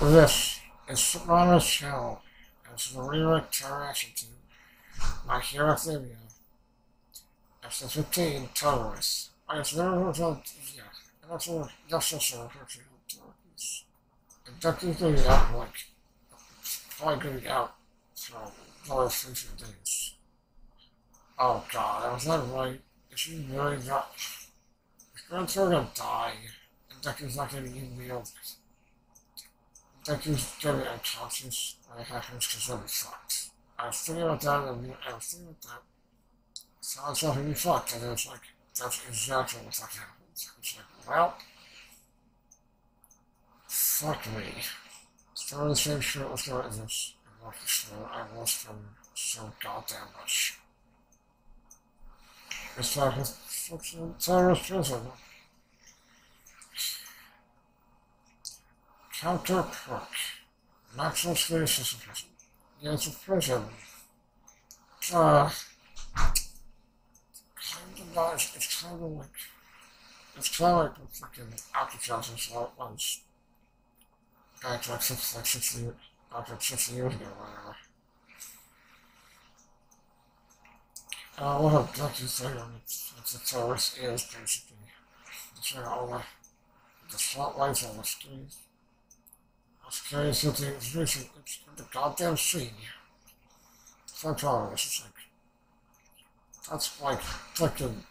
This is Sopranos Channel. It's the redirect reaction to My Hero Academia. Episode 15, Tartarus. I was a, yeah, and that's all, that's also a picture of terrorists. And Deku's gonna out, like, probably be out for another future days. Oh god, I was that right? Is she really not? Grandpa gonna die? And Deku's not gonna even be able to Thank you very unconscious. I happens because I'm fucked. I was thinking about that and I was thinking about that. So I was having me fucked and it was like, that's exactly what that happens. It's like, well, fuck me. Still the same shit was going this. And what the store I was from so goddamn much. It's like a fucking terrorist prison. Counterpart. Maximum space is prison. Yeah, it's a prison. Uh, kind of nice. It's kind of like, it's kind of like the fucking Alcatraz and so it was. Back to like six, like 60, back like 60 years ago, whatever. Uh, what a lucky thing, it's, it's a is basically. It's like all the, the spotlights on the streets. So the vision, it's the goddamn sea. That's all this is like. That's like fucking,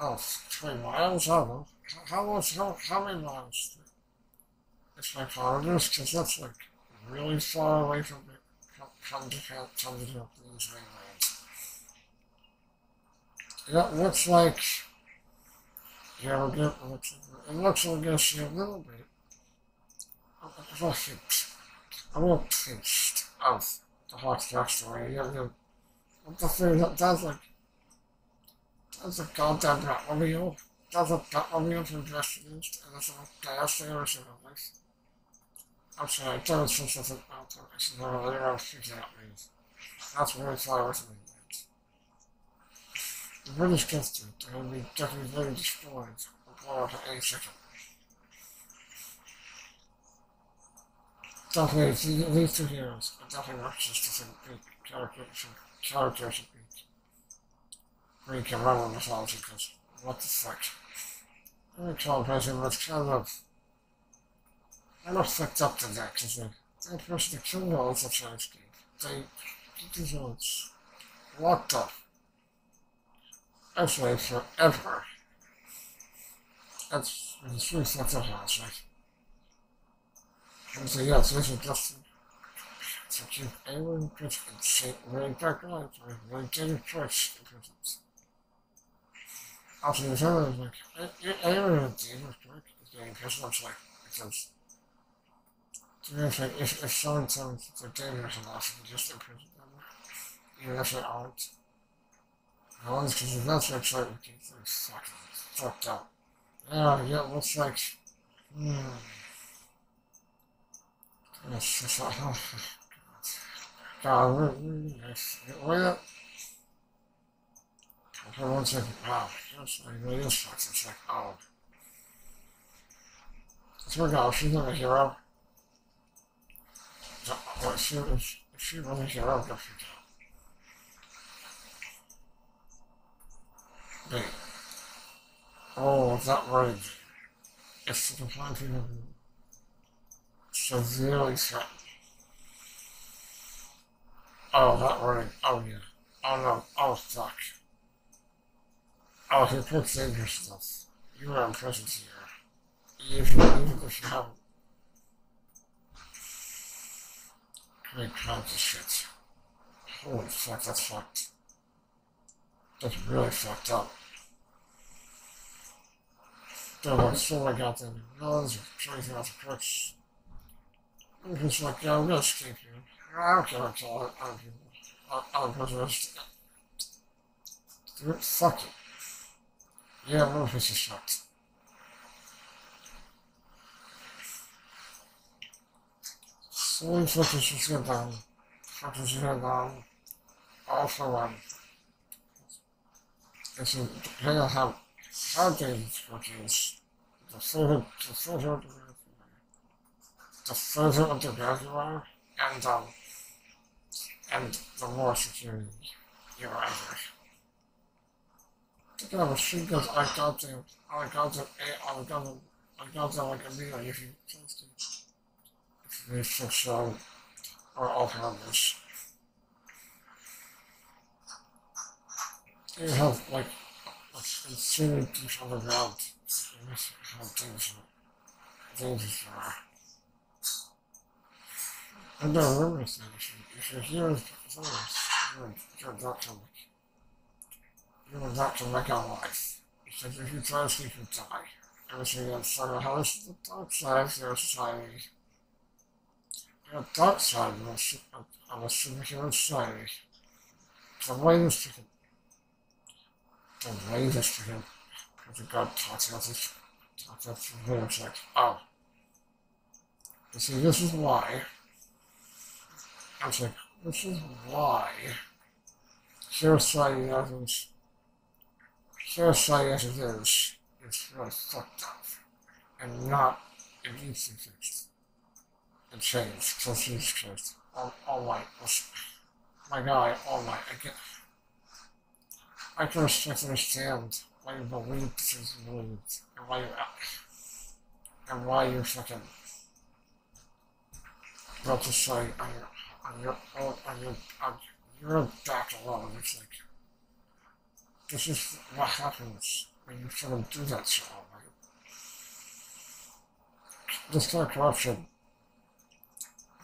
oh, three miles, I don't know. How much, how, how many miles? It's like kilometers, because that's like really far away from it. Come to come to the these mainlands. Yeah, it looks like, yeah, we'll get, it looks like a little bit wasn't, I wasn't pissed the heart attack story. I mean, I'm just saying that there's a, there's a goddamn Batmobile. There's a Batmobile from Destiny's, and there's a gas there or something like I'm sorry, there was just a mountain. I should never let her figure out me. That's really far with me. The British Constitute, they would be definitely very destroyed before the 82nd. definitely it's at least two heroes. It definitely works just a to some good characters characters Greek and Roman mythology because what the fuck? I'm a tall person was kind of I'm not fucked up to that because they they pushed the criminal into charity. They deserves locked up. That's forever. That's the truth that's a house, right? So yeah, so this is just to keep everyone Christian safe, very dark life, very daily choice prisons. Also, the other is like, everyone is correct, is getting I'm like, because to me, it's like, if, if someone tells they're dangerous enough, you just imprison them, even if they aren't. No one's because that's what like, it's like, fucking fucked up. Yeah, yeah, looks like, hmm. Oh, God, wait up. For wow, yes, I really is fucking sick. Oh. She's not a hero. What, she, she a hero, for it. Wait. Oh, that right. It's the planting of severely. Oh, that wording. Oh, yeah. Oh, no. Oh, fuck. Oh, he put dangerous stuff. You are in prison here. Even, even if you haven't. Great crimes of shit. Holy fuck, that's fucked. That's really fucked up. There were so many goddamn guns, crazy ass crooks. He's like, yeah, I'm gonna escape you. I don't care what all other people, other prisoners. Fuck it. Yeah, I'm gonna piece of shit. So he fucking his head down. Fucking his head down. All for one. And so, depending on how, how dangerous it is, the third, the third the further underground you are, and um, and the more secure you're under. Think of machine guns to, got to, I got to, I got to like a million if you it. If you fix or open this. You have like extremely deep underground. How dangerous, dangerous you are. Rumor station, if you're hearing things, you're, you're not to like, you're not to make a life. Because if you try to sleep, you die. Everything outside the house is the dark side of your society. The dark side of a, a superhuman society. The latest chicken. The latest chicken. Because the God talks about this. Talks about the him, it's like, oh. You see, this is why. I was like, this is why suicide doesn't, suicide as it is, is really fucked up. And not, to be fixed. And changed, so Jesus Christ. All, all right, my guy, all right, I get, I can understand why you believe this is believed, and why you, and why you fucking, about to say, I, on your own, on your, on your back alone. It's like, this is what happens when you sort of do that to all, right? This kind of corruption,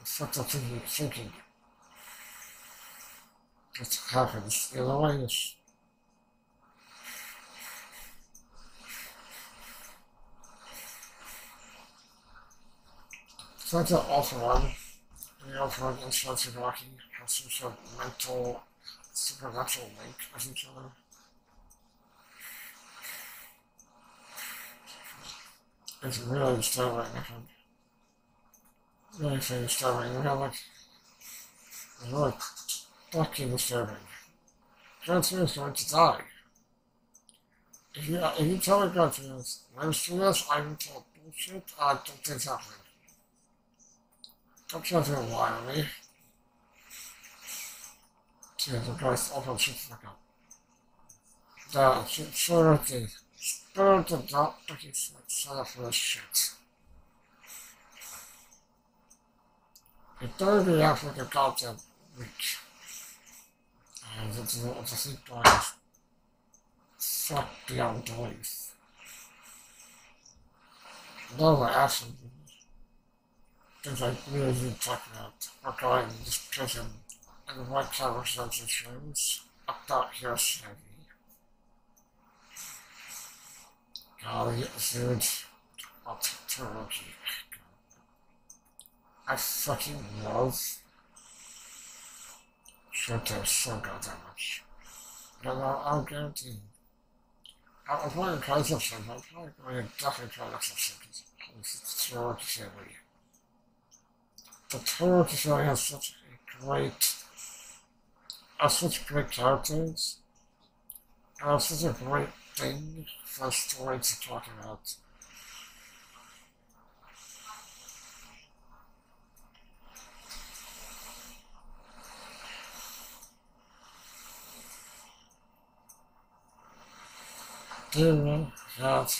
fucked up thinking, thinking, it happens. The other way it's not an awful one. We also have insights of Rocky has some sort of mental, supernatural link with each other. It's really disturbing, I think. Really disturbing. We have like, really fucking disturbing. Cancer is going to die. If you, if you tell me God lives through this, I will tell bullshit, I don't think it's happening. Don't try to Christ, open shit fuck up. The security of that fucking set for this shit. It better be after the goddamn week. And it's a, it's sleep bias. Fuck beyond belief. No, acid things like were talking about to this prison and the white collar census rooms about Chevy. Golly, dude. I'll take to rookie. I fucking love Showtime so goddamn much. But I'll, I'll guarantee I'll probably try something, I'm probably going to definitely try that something because it's so hard to say with you the tour show has such a great, uh, such great characters, and uh, such a great thing for a story to talk about. Do you know that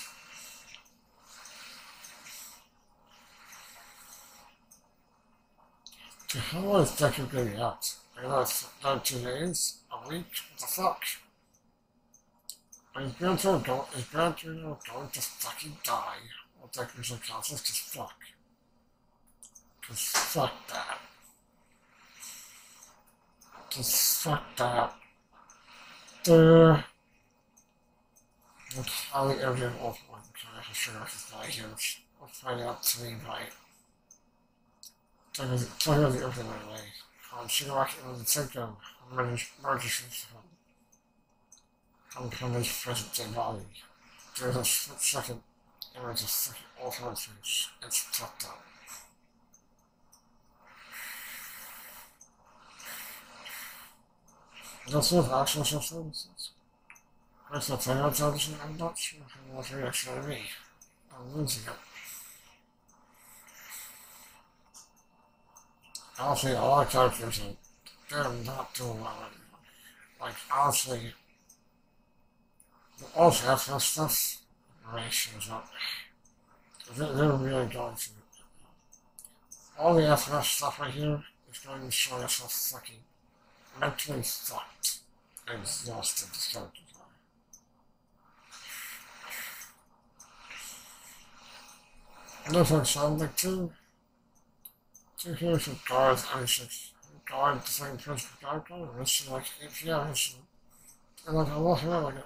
How long is Deku going out? Like like two days? A week? What the fuck? Is Gran Torino going, is Gran Torino going to fucking die? Or Deku's on consoles? Cause fuck. Cause fuck that. Cause fuck that. Duh. Look, I'll leave everything one, because I'm sure I can buy him. I'll find out to me by talking about the open way. Um, Shigaraki was the second merges from Kanda's present day body. There's a split second image of second alternate face. It's tucked up. That's with actual services. That's not saying I'm not sure much reaction to me. I'm losing it. Honestly, a lot of characters are they're not doing well anymore. Like honestly, also after stuff ratios up. They're, they're really going to. All the FS stuff right here is going to show us how fucking mentally fucked and exhausted this characters are. And this one sounds like two, two heroes of it's like guard the same person character, and it's like, yeah, and like I love her like a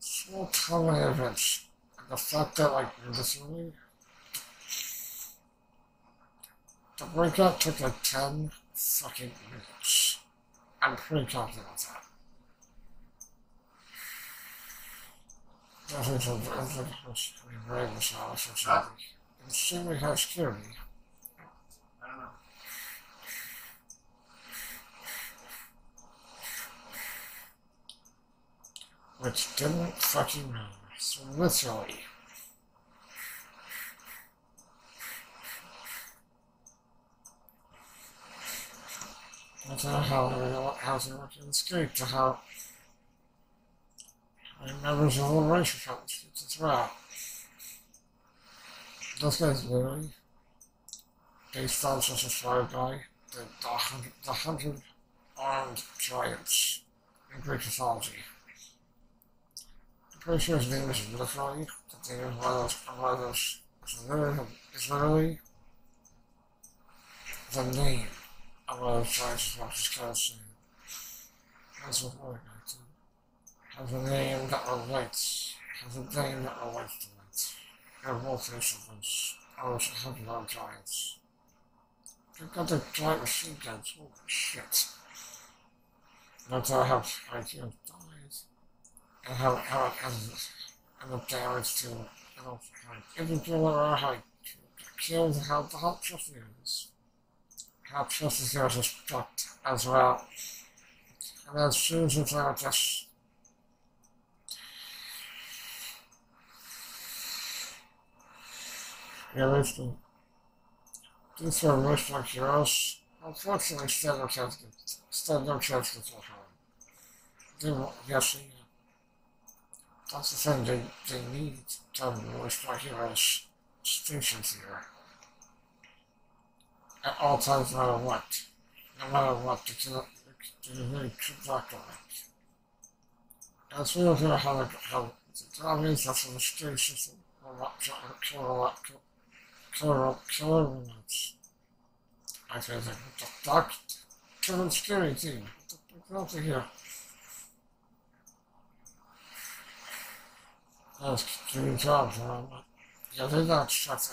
small tiny events. And the fact that like this movie the breakout took like ten fucking minutes. I'm pretty confident of that. Definitely some very very massage or something. Extremely high security. I don't know. Which didn't fucking matter. So literally. That's not know how how's it working escape to how how members of the council as well. Those guys literally based on such a fire guy, the, the hundred the hundred armed giants in Greek mythology. Those is literally, is literally the name of one of those giants of his council. That's what we're going to has a name that relates, has a name that relates to it. They're both instruments, or a hundred armed giants. They've got their giant machine guns, holy shit. That's how how Haikyuu dies. And how, how it has and the damage to, you know, like, infantry or Haikyuu killed how the hot trust is. How trust is here is fucked as well. And soon as it's just Yeah, listen. These are most like heroes. Unfortunately, still no chance to, still no chance to kill won't, yes. That's the thing, they, they need to like heroes stations here. At all times, no matter what. No matter what, to kill to really keep of it. As we don't know how, the- how the job is, that's a station, or what, kill a lot, kill Killer, killer robots. I like, what the fuck? Killer scary thing. What the fuck here? Doing jobs around it. Yeah, they got shut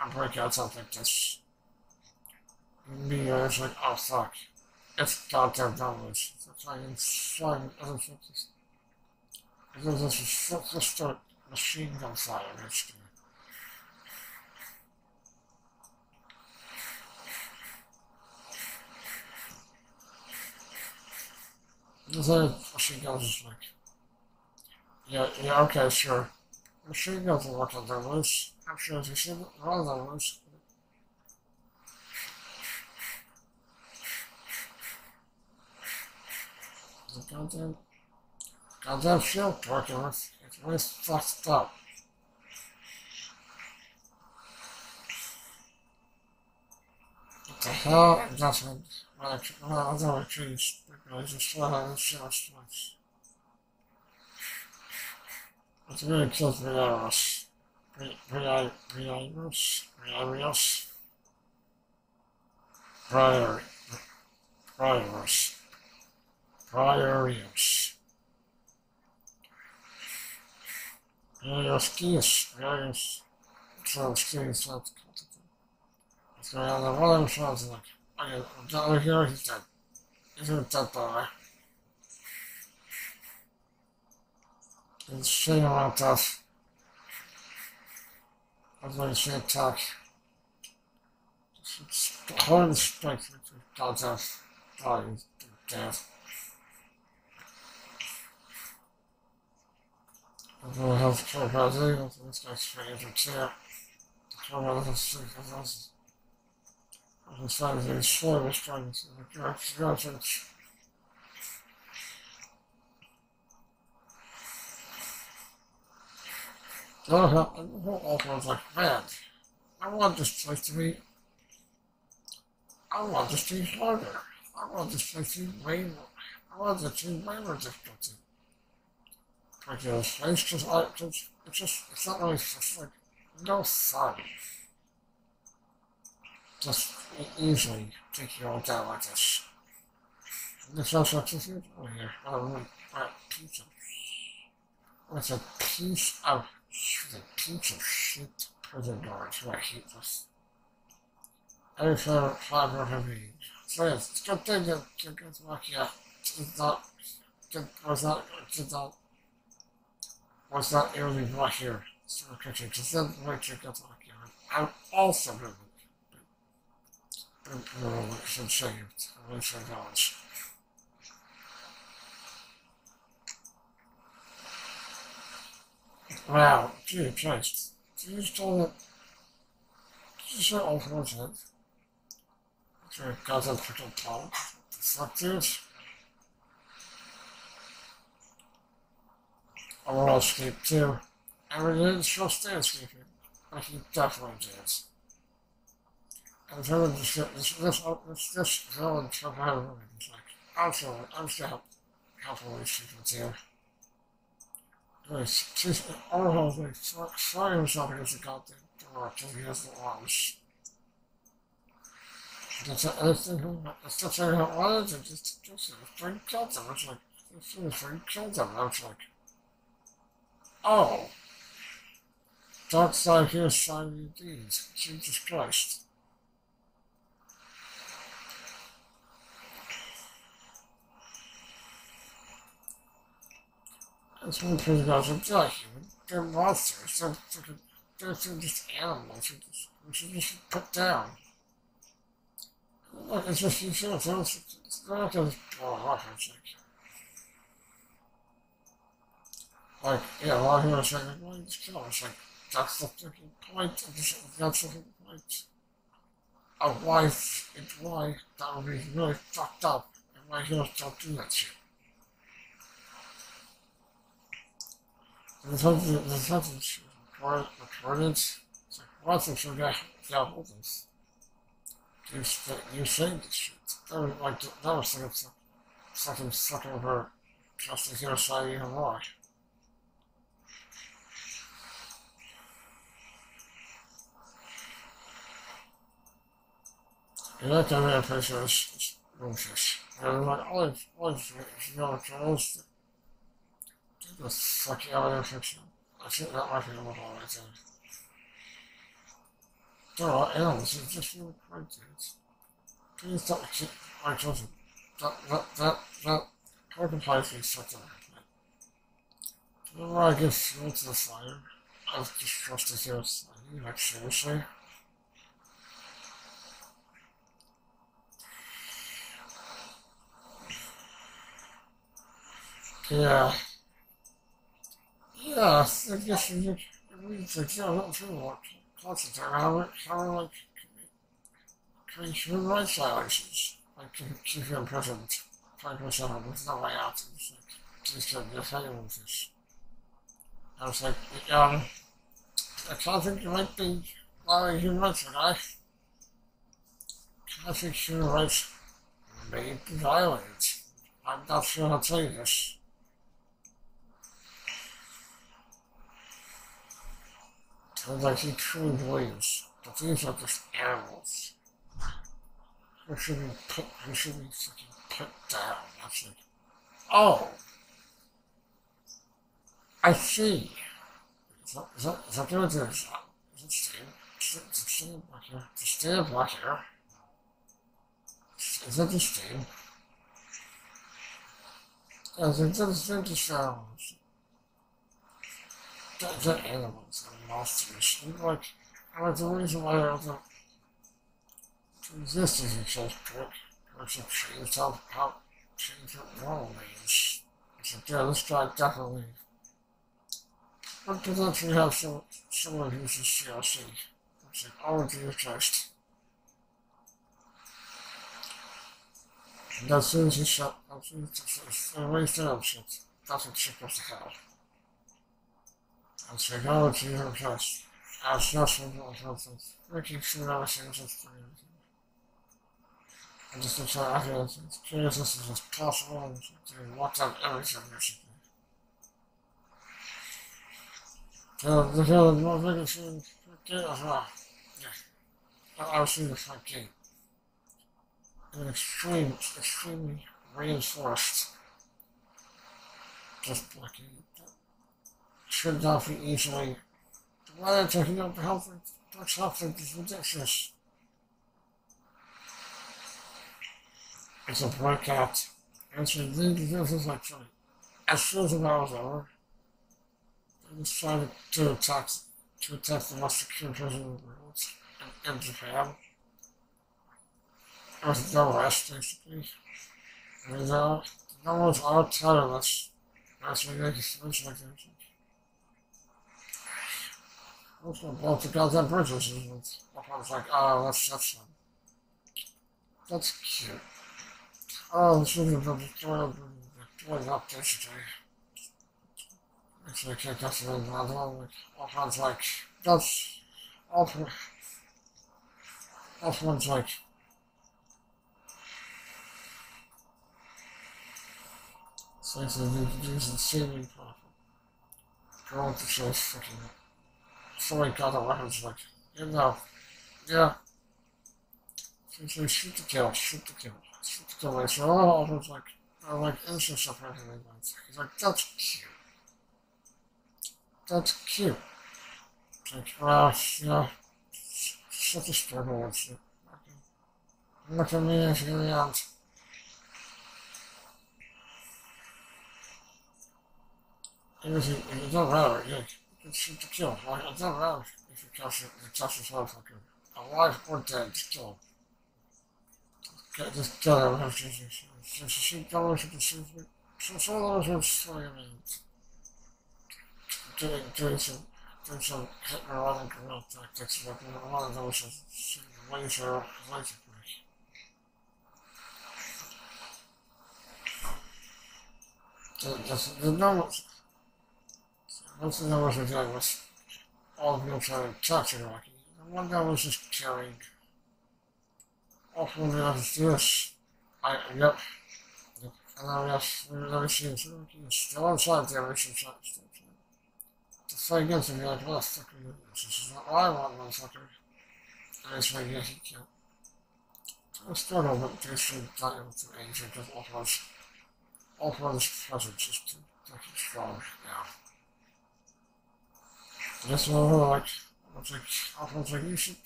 and breakouts up like this. Me, I was like, oh fuck. It's goddamn numbers. It's like insane. It's just, it's just, just a machine gun fire, basically. The machine guns is like, yeah, yeah, okay, sure. Machine work on their loose. I'm sure if you see run them loose. The goddamn, goddamn shield with, it's really fucked up. What the hell? What, well, trees. I just saw the shots once. It's really close to. Rios. Rios. Rios. Prior. Priorios. Rios Kies. Rios. So skis. It's going on the the shots like, okay, down here, he's dead. Isn't that bad? It's shame about that. I'd like to attack. Hard strike with God's ass. Body death. I don't have to care about it. This guy's strange or chair. The camera doesn't see because as graduates. No, no, also was like, man, I want this place to be, I want this to be harder. I want this place to be way more, I want it to be way more difficult. Because it's just like, it's, it's just, it's not really, it's like, no fun. Just easily take you all down like this. And there's also huge over here. Oh, a piece of, with a piece of the piece of shit prison guards who I hate this. Five or heavy. So yeah, it's a good thing that Czechoslovakia did not, did, was not, did not, was not nearly brought here to the country, because then the way Czechoslovakia would also been, been, been, been saved, at least for dollars. Wow, gee, Christ. You just told it. This is so unfortunate. Okay, got that freaking problem. Fuck this. I want to escape too. And we didn't still stay escaping. But he definitely did. And the villain just get this, this, this, this villain of. He's like, I'm sorry, I'm still help, helping these people too. Like, she's almost like throwing himself against the goddamn door until he has the. That's everything. That's just everything it was. And just, just three kills him. It's like, three kills him. I was like, oh. Dark side here, shiny deeds. Jesus Christ. That's one them. They're not human. They're monsters. They're freaking, they're, they're just animals. We just, should just put down. Look, it's just, you see what they're, they're not gonna blow up. It's like, like, yeah, a of people are saying, like, you just kill him. It's like, that's the freaking point. Of that's the point. A wife, it's why that would be really fucked up. And why heroes don't do that shit. Something, something recorded, recorded. It's like, what's if you this? You, saying this shit. That was like, that was like something stuck over just to hear side even more. You look at. And like, you know, the other fiction. I might be a little right there. Are animals, it's just really great dudes. Please don't keep my children. That, that, that, that, contemplate me such a Whenever I get fuel to the fire, I've just trusted here slightly, like seriously. Yeah. Yeah, I guess you just read the journal too much. Concentrate on it, how like create human rights violations. Like keep you imprisoned 24-7 with no way out. It's like, don't get anyone with this. I was like, um, I can't think you might be violating human rights, would I? I think human rights may be violated. I'm not sure to tell you this. And like he truly believes that these are just animals who should be put, who should be fucking put down. That's like, oh, I see. Is that, is that, is that what it is? Is it Steve? Is it Steve back here? Is it Steve back here? Is that the Steve? Yeah, just, they're just animals. They're, they're animals monsters. And like, like the reason why I don't exist is it says prick. Or should change how, how, change what normal means. It's like, yeah, this guy definitely would potentially have some, someone who's a CLC. It's like, oh, Jesus Christ. And as soon as he shut, as soon as he raised down shit, that's what shit goes to hell. And to your trust. As just for something, making sure is just for you. And just to try to feel as curious as is possible and to watch out should do. So the feeling more bigger thing, gate as well. Yeah. I was seeing the front gate. An extreme, extremely reinforced. Just blocking. Should not be easily. The weather to heal the of Dutch health is ridiculous. It's a breakout. And so these this is actually as soon as the war was over, they decided to attack to attack the most secure prison in the world in, in Japan. It was no rest basically. And uh no one's all terrorists. That's what they things like that. Also both the goddamn bridges I was like, oh that's that's fun. That's cute. Oh, this is a destroyed up yesterday. Actually, I can't guess it another one. Like, all kinds like, that's. That's one's like, it's use the saving profit. Going to show freaking, somebody got the weapons like, you know, yeah. So, so shoot the kill, shoot the kill shoot the way. So oh, all of like, are like instant stuff. He's like, that's cute. That's cute. It's like, well, you know, such a struggle with shit. Look at me if you want. Anything, it matter, yeah, you can shoot to kill. Like, it doesn't matter if you catch it, you catch yourself like a, alive or dead, still. Just tell her she she she tell her she she she saw those were story means doing doing some doing some hit and run and tactics but one of those is laser laser break. Just the normal once the numbers were done was all of them trying to talk to Rocky. The one guy was just often yes, I, yep. yep. And then yes, we never seen it. Still inside the original church. The thing against him, you're like, well, fuck you. This is not what I want, motherfucker. And it's like, yeah, he can't. I still don't want to see that into Asia because offers, offers presence is too fucking strong now. This one, like, I was like, I was like, you should,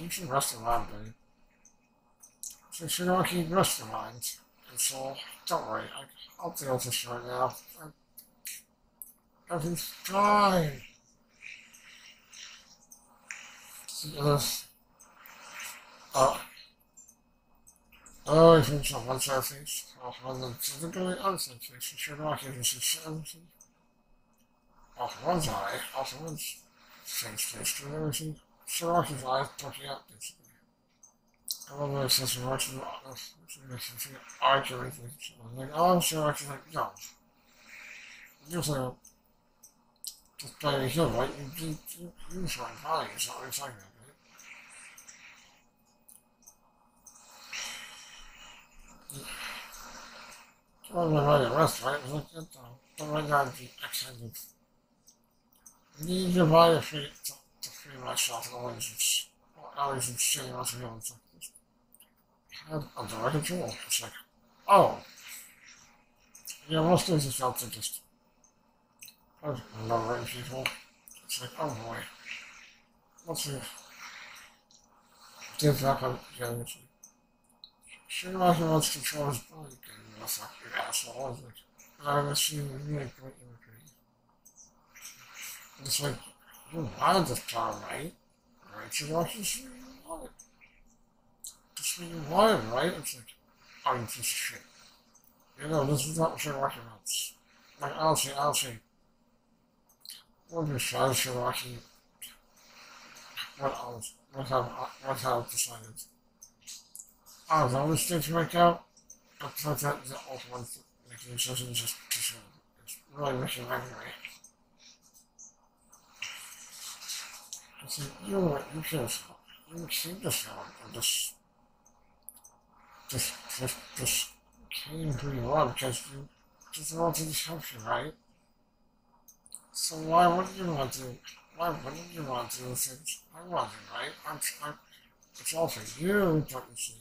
you should rest around, babe. So she's not keep restaurant. And so, don't worry, I, I'll deal with this right now. Everything's fine. Uh, oh, ich bin schon ganz fertig. Auch wenn es physically unsafe ist, ich bin auch hier, das ist everything. Auch wenn es auch wenn es sense to everything. So I can lie, talking out this. I don't know if this is watching arguing with each other. Like, oh, I can, like, no. Usually, just play hill, right? You, you, you, you try and something, it's like that, right? Well, when I the rest, right? It was like, that, uh, the right guy to be extended. Need to buy a free, to, to free myself, always, always in shame, I was feeling like, I'm, I'm control. It's like, oh. Yeah, most things it felt to just remembering people. It's like, oh boy. What's the give back on again? It's like, sure like wants to control his body and you fuck your asshole. It's like, I haven't seen you great imagery. It's like, oh, you wanted this plan, right? Right, you want to see you it just when you want it, right? It's like, I'm just shit. You know, this is not what working on. Like, honestly, honestly, we'll be if you're watching what else, what have, what have decided. I know, this thing to make out, but the, the, ultimate making decisions just to show it's really making angry. I said, you know what, you can you seem to sound and this this this this came pretty well because you just wanted to help you, right? So why wouldn't you want to why wouldn't you want to the things I want to, right? I'm, I'm it's all for you, don't you see?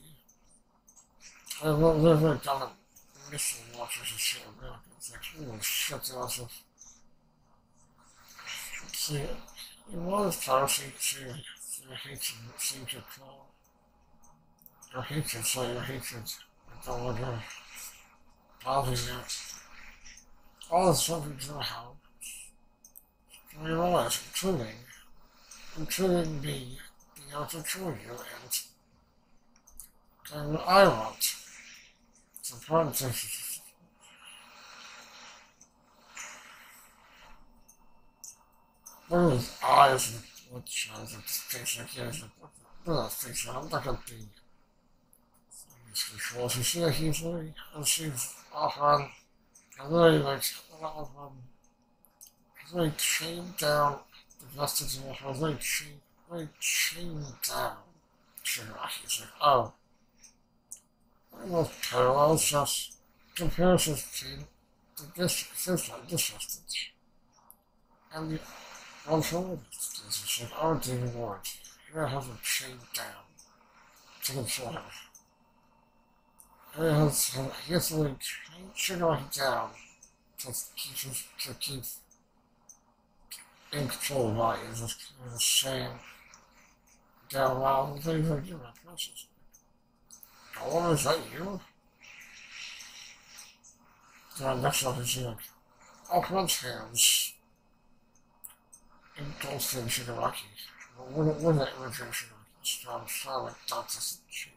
I live like down a mission watchers and shit America. It's like, holy shit, also. See, want to try to your hatred, see your control. Your hatred, so your hatred. I don't want to bother you. All the stuff you do how. You realize, including, including me, being able to control you and and I want. It's important to What is eyes and what shows and distinction here is the distinction. I'm not gonna be these controls. You see like usually and she's off on I really like a lot of um I really chained down the vestige of her really chained really chained down Shigaraki. It's like, oh almost parallels just comparisons between the dis- system distance. And the alternative is like our daily world. Here I have a chain down to control him. Here has he has to like trigger down to keep to keep in control of what is of saying down while the things like you're not processing. Oh, is that you? Yeah, that's not his like Auckland's hands engulfed in Shigaraki. Original Shigaraki strong silent dots and shit.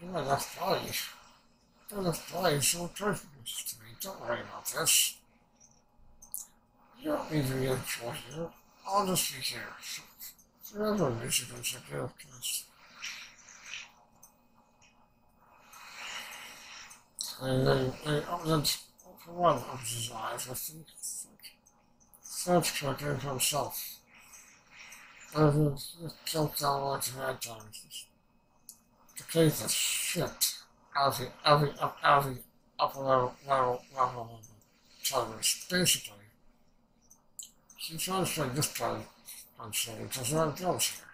Why. You know, that's why you're so attractive to me. Don't worry about this. You don't need to be in for here. I'll just be here. Forever, Michigan, because And then, and for one of his eyes, I think. Search for himself. And he jumped down an times. To take the shit out of the, out of out of the upper level, level, level of the Tartarus. Basically, he tries to play this play on say, because there are girls here.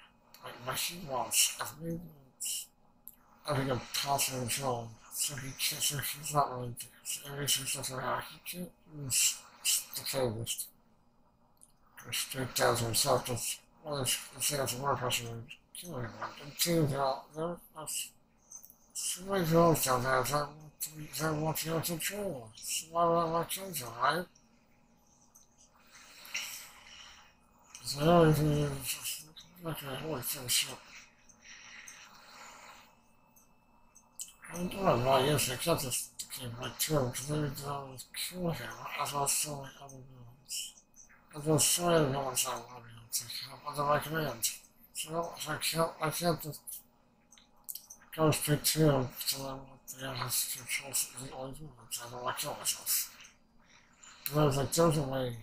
Like, but he wants he can possibly control so he can't, so he's not really, every stuff like that, he can't use the playlist. Go straight down to himself, just, well, it's, it's like it's a word person and kill anyone. And two, there are, there are so many girls down there that want to that want to go to control. So why would I like change them, right? So everything is just, like a holy finish up. I don't know why yes, except this became my term, because they would always kill him, as I was showing other villains. I was showing other villains I wanted him to kill under my command. So I can't, I can't just go straight to him to them with the others to control the only villains. I don't want to kill myself. But I was like, there's a way.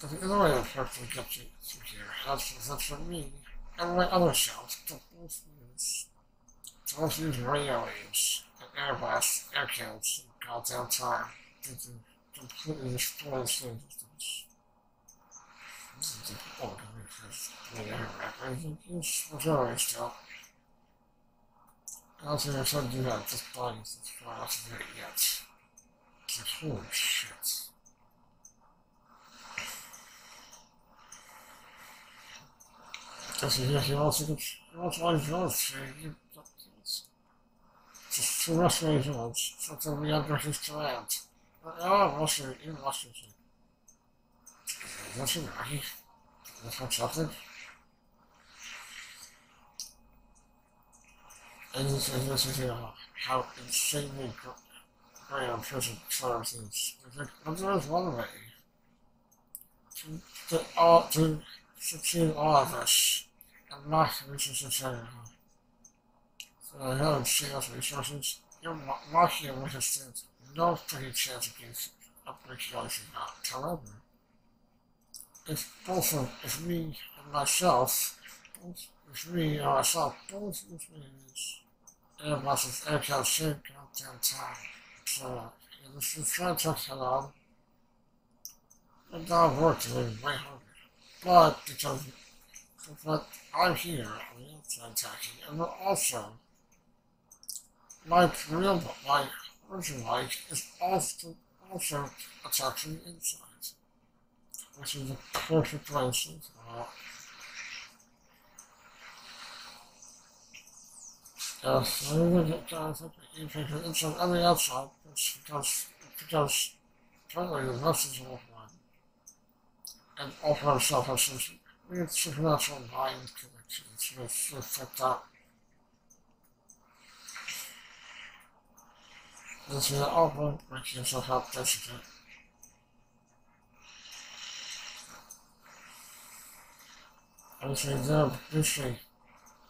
But the other way of hopefully get you through here, that's, that's for me, and my other self, to both means. Let's use radio waves and airbus, air kills, and goddamn time to completely destroy the stage systems. This is difficult because the everything is majority still. I don't think I should do that this body is far out of it yet. Holy shit. Because he, he also gets, just Russian agents, something we. Oh, Russia, in. A Rocky. That's not something. And this is, this is, you how insanely great I'm prison terms is. But there is one way to, to, all, to all of us and not reach a society. So I scarce resources you're lucky his. No freaking chance against a breakdown not. However, if both of if me and myself, both with me and myself, both with me air versus air count shape count time. So yeah, this is trying to head on. And that worked really way harder. But because but I'm here the outside attacking, and also my real my original mic is also also attacking inside. Which is a perfect place for that. Yes, I really get at you think inside and the outside, because because apparently the is offline. And offline self assessment. We have supernatural mind connections with with that. This is offline making yourself help basically. Obviously, they're usually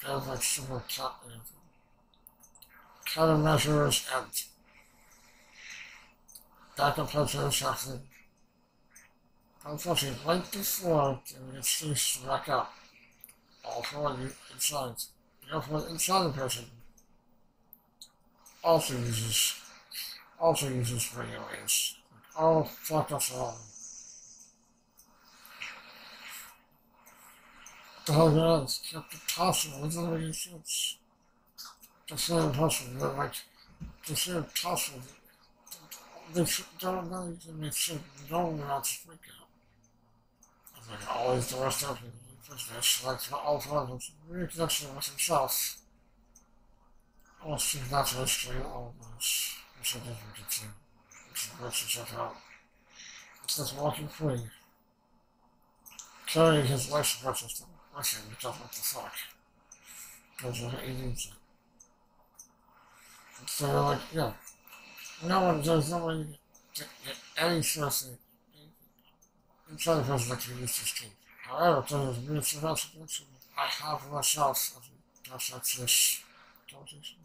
they're like super cat uh, countermeasures and backup measures happening. Unfortunately, right before the excuse to back up, all inside, the other inside the person also uses also uses radio waves. Oh fuck us all. Oh, the whole world kept it possible with the radio ships. The same possible, but like the same possible. They don't know you can make sure no one else freak out. Like always the rest of it, this, like all levels, reconnection with himself. Seems natural history, all of this. Which I think we can see. Which is great to check out. It says walking free. Carrying his life support system with him because what the fuck. Because of he needs. So like, yeah. No one, there's no way to get any source of inside the perspective is to escape. However, there is weird survival I have myself as a that's this conversation.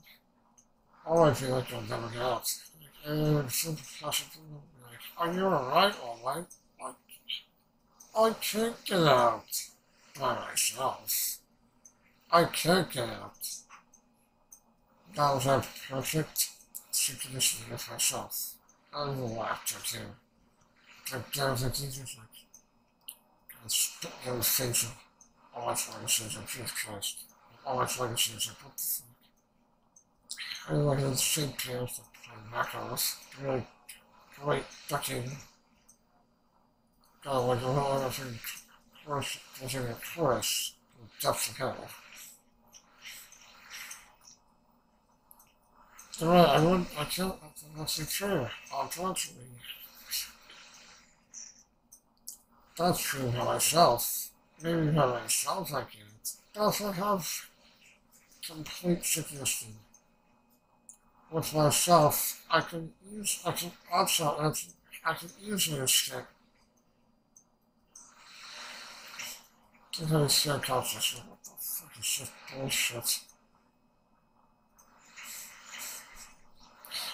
All I feel like I'll never get out. Like, and simple possible like, are you alright? Alright? Like, I can't get out by myself. I can't get out. That was a perfect situation with myself. I was a laughter too. Like, there was a teacher's like, those things of all my legacies of Jesus Christ. All my legacies of what the fuck. I like the same players that play macros. Really great fucking got like a whole other thing chorus closing a with depths of hell. You're right, I wouldn't I can't that's true, unfortunately. That's true for myself. Maybe for myself I can't. But I have complete sickness with myself, I can use, I can also, I can easily escape. Because share consciousness, what the fuck is this bullshit?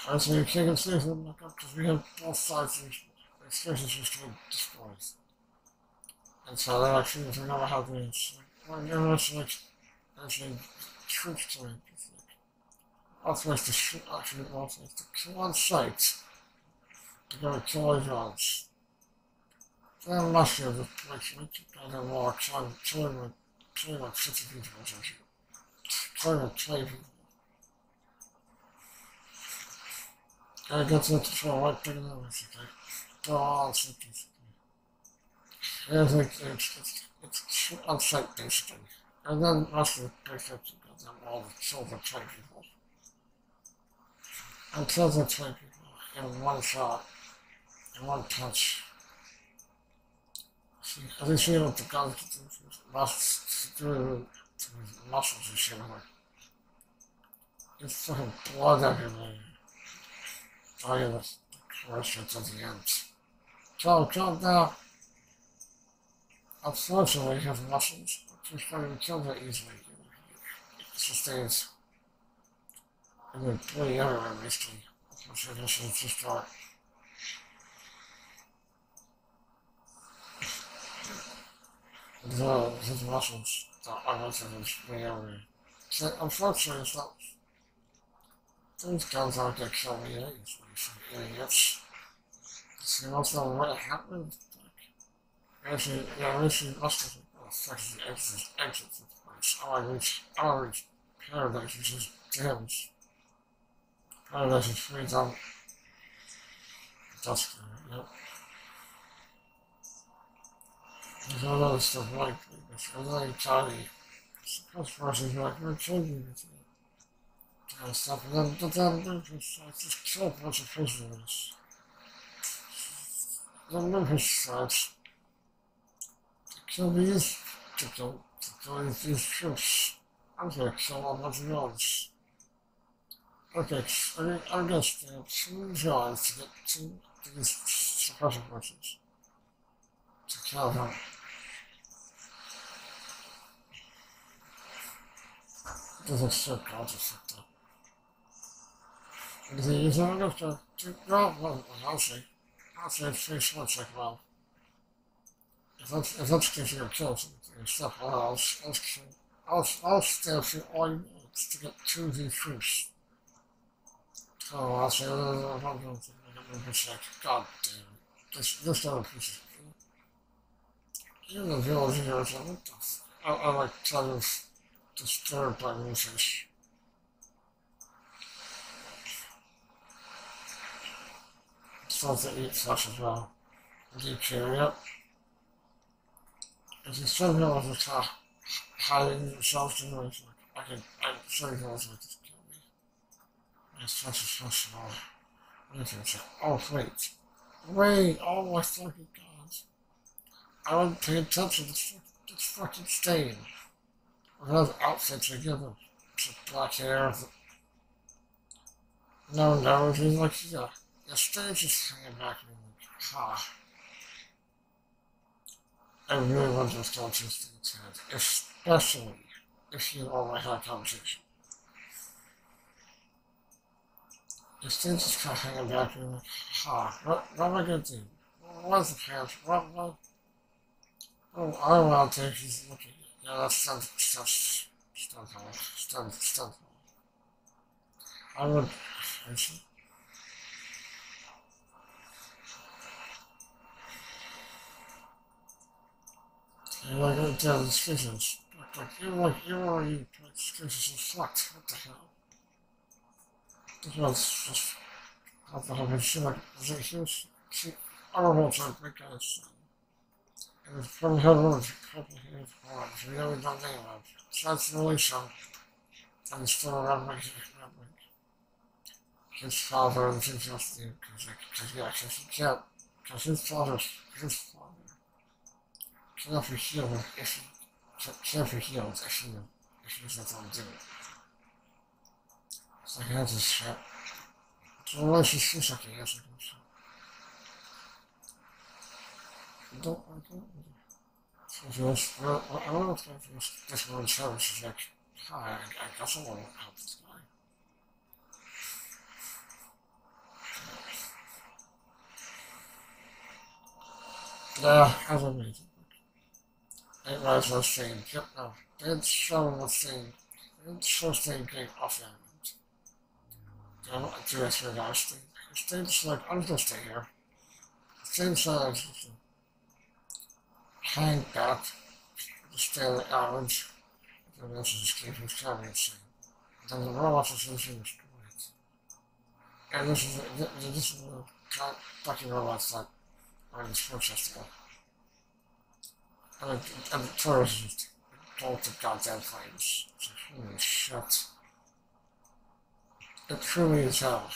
I say you can't say something like that because we have both sides of the spaces just being destroyed. And so that actually is another how to it's like when you're actually actually truth to it. It's like authorized to shoot actually authorized to kill on sight. To go to kill our dogs. Then last year the place went to go to war killing killing killing like fifty people or something. Killing like twenty people. I got to basically. And then also basically got them all the silver tray people. And silver tray people in one shot, in one punch. I she what the guns to do muscles to to like it's fucking blood everywhere. Yeah, the commercial at the end. So calm down. Unfortunately, his muscles just even kill that easily. It sustains And then three everywhere, basically. I guess is just our the his muscles that I want to his area. So unfortunately it's not these guys aren't gonna kill me anyways, some idiots. So what's the what happened? Like actually yeah, actually muscles are affected the exit exits of the place. I reach I reach paradise is damaged. Paradise is free down dusk yep. There's all that stuff like this. I like tiny. Suppose person's like, we're changing it. Kind of stuff. And then, but then, Memphis, I just killed a bunch of prisoners. Then Memphis starts to kill these, to kill, to kill these troops. I'm gonna kill a bunch of others. Okay, I, I guess there are two jobs to get to these suppressor forces. To kill them. This is so conscious of that. And to, to well, well, I'll say, I'll say it's three shots like, well, if that's, if that's because you're kill and stuff, well, I'll, I'll, I'll, I'll still see all you need to get two of these troops. So I'll say, oh, I'm going to make a check. God damn. This, this other piece of even the village here, so what the f- I, I like kind of disturbed by this. Stuff to eat flesh as well. Here, yep. If you still know if it's hiding yourself in ways like I can I show you guys like this kill me. It's such a flesh and all. Anything so oh wait. Wait, oh my fucking god. I wasn't paying attention to this fucking stain. Another outfits I give him. Black hair. No, no, he's like, yeah. The stage is hanging back and like, ha. I really want to start this thing's head, especially if you already had conversation. The stage is kind of hanging back and like, ha, what, what am I gonna do? What's the plan? What, what? Oh, I want to he's looking. Yeah, that's stuff, stuff, stuff, stuff, stuff. I would, I see. And like, I tell the suspicious. Like, like, you're like, you're already, like, suspicious as fuck. What the hell? This was just, I thought I she like, was it huge? She, I don't know, it's like, big guys. And from her words. So we never done about it. So really some. I'm still around my, his father and his just because, because, yeah, because he can't, because his father, his father can't be healed if he, can't be healed if he, if he doesn't do it. It's like, I just shit. It's a relationship, it's like, yes, I shit. I don't, I don't, you was, well, I don't know if this, this one service is like, I, I guess I want to help this guy. Yeah, I made it. It was the same, yep, no. It's show the same, it's show the same game off element. I don't do it through that state. State's like, I'm gonna here. Same size, hang the stay at islands. The rest escaping cabin scene. Then the officers in the street. And this is, this is a fucking robots that are the sports festival. And, it, and the tourists told the goddamn. It's like, holy shit. It truly is hell.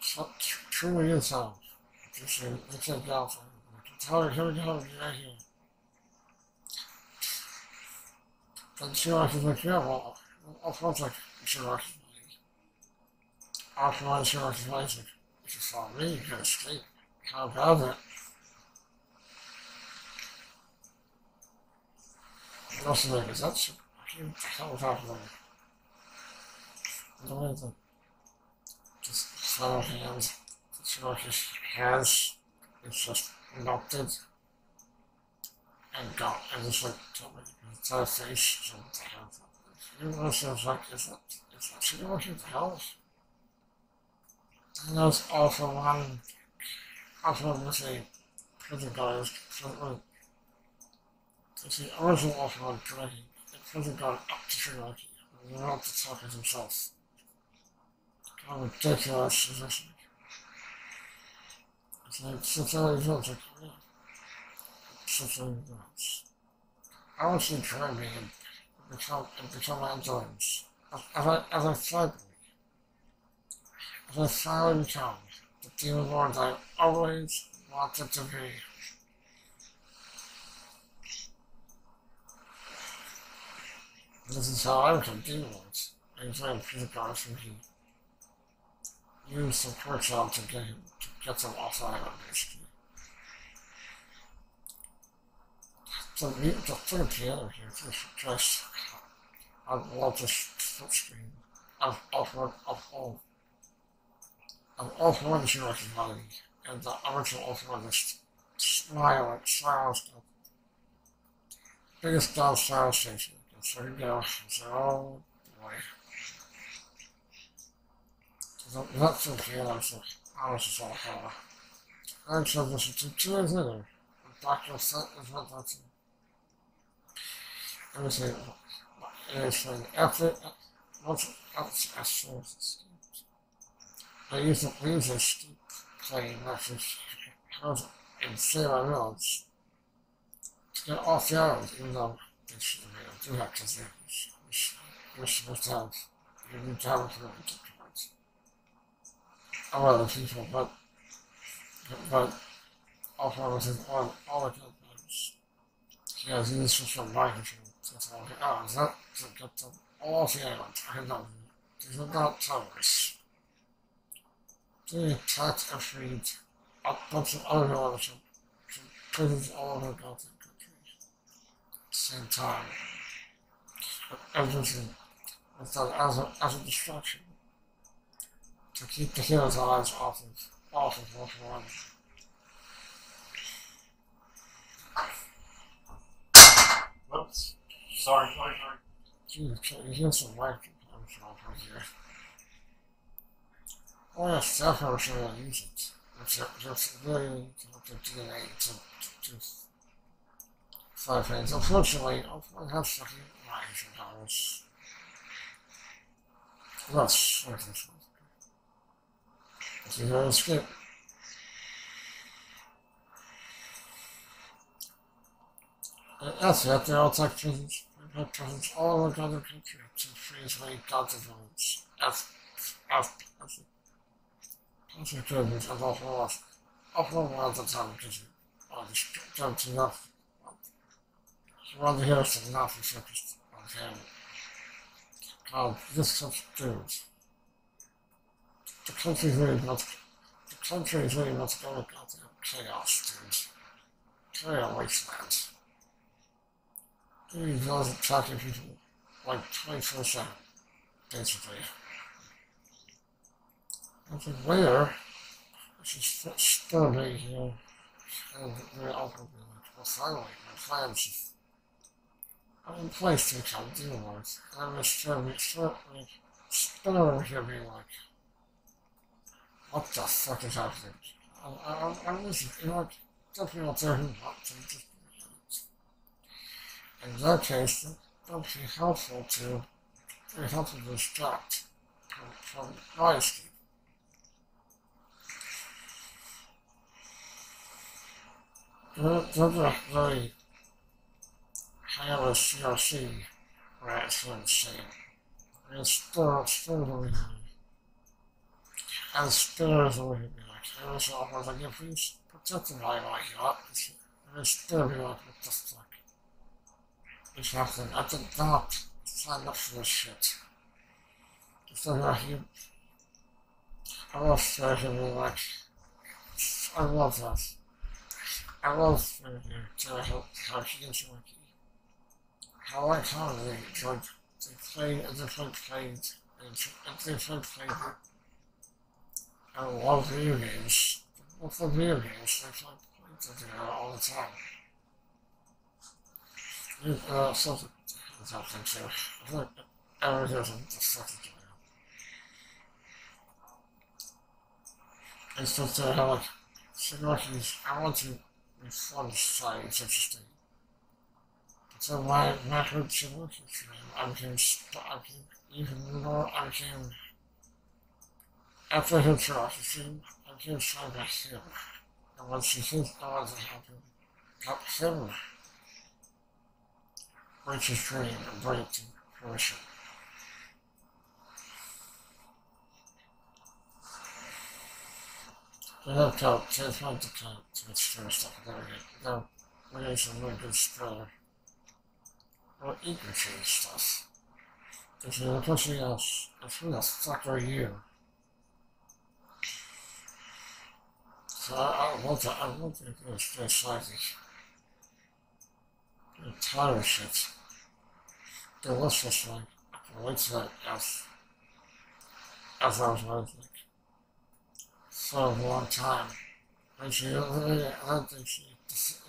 So, truly is hell. Just say, it's a golfer. Tell her, here we go, right here. Of course, like, Shigaraki is like, after my Shigaraki is like, if you follow me, you can escape. How about it? Also, like, is that Shigaraki? What the hell is happening? No way that. final hand that Shigaraki has is just melted and gone. And just like told me, his entire face and hand. You so was like, is that, is that Shigaraki the hell? And that's all for one, also with a prison guard, prison, it's the original offer on Shigaraki, the prison guard up to Shigaraki, and not the talker himself. Kind of ridiculous position. It's like, since I was like, yeah, I was, in Kirby and become, and become endurance. As I, as I as I finally become the demon lord I always wanted to be. This is how I become demon lords. I usually physical and he used the portal to get to get them off island basically. So the the third piano here is just I love this flip screen of of of all of all the recognize and the original orthodontist smile and smile stuff. Biggest dog style station. And so you go, so oh boy. So that's okay, that's it. I was just all horror. And so this is two years later. Dr. Set is what that's Let me. It's an effort. What's else? That's I use a laser stick playing versus house in Sarah Roads to get off the island, even though they should do that because they're you're supposed to have need to have it for the cards. Or other people, but but also within all all the companies. He has used for some marketing. That's all. Oh, is that to get them all off the island? I know. These are not terrorists. They attacked and freed a bunch of other relatives from prisons all over the Gothic countries. At the same time, everything was done as a, as a distraction to keep the hero's eyes off of, off of Wolf One. Sorry, sorry, you some white people over here? Yes, definitely should I use it. It's, it's really connected DNA to, to, to five things. Unfortunately, I have lines and powers. That's what this was. So you gotta skip. And that's it, they all presents. Presents all over the country to freeze away God's influence. F, F, F, Muszę powiedzieć, a to opróbować to cały czas. Tam ci enough. One here is enough for surface on him. Um, this stuff dudes. The country's really not the country really not going out there chaos, dudes. Chaos wasteland. These guys attacking people like 24 7, basically. I said, where? She's sternly here. And awkwardly, like, well, finally, my plans are in place to come deal with. And I'm sternly, sternly, sternly here being like, what the fuck is happening? I, I, I'm listening, you know, like, definitely out there who want to just in that case, that would be helpful to, very helpful to distract from, from noise Those are very high-level CRC rats, let's say. It's still, still really and is really like, almost like if we protect like like that, it's still be like, what the is happening? I did not sign up for this shit. It's like, you, I love thinking like, I love that. I love uh, to help how she gets lucky. How I like how they like they play a different plays and play love video games. Well, for video games, they play together all the time. You, uh, something, something too. I feel like everything's discussed together. It's just uh, how, like, I to be fun society, it's interesting. So my, my heard Shigaraki I became, I became even more, I became after her truck, she became stronger by him. And when she thinks I was happy, help him reach his dream and bring it to fruition. Helped, they've had to count to extreme stuff. They're, they're really some really good spreader. Or eager stuff. If you're pushing us, if you're stuck are you? So I, I want to, I want to go stay slightly. I'm tired of shit. Was like, can that as, I was waiting. For a long time. And she really, I think she,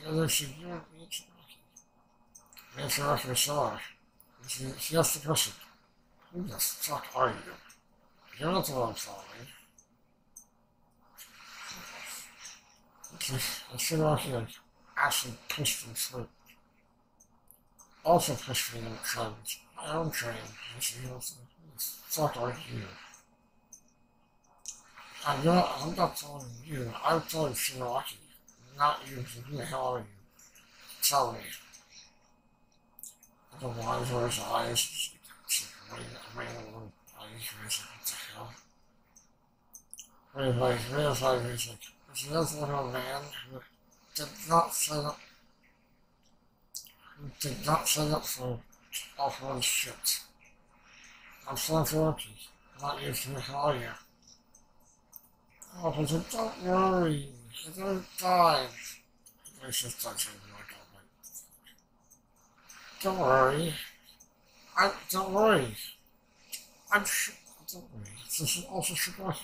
either she didn't reach Rocky. Reach Rocky saw her. And she, she asked the question, who the fuck are you? You're not the one following. And she Rocky like, actually pushed me through. Also in the train, my own train. And she was like, who the fuck are you? I'm not, I'm not telling you. I'm telling Shigaraki, not you. Who the hell are you? Tell me. Otherwise, where's his eyes? I mean, I mean, eyes, what the hell? Anyway, realize he's like, there's another little man who did not sign up, who did not sign up for off-road shit. I'm sorry for Rocky, not the hell are you? Oh, don't worry, I don't die. It's just like oh Don't worry. I don't worry. I'm sure. Don't worry. This is also Shibuya.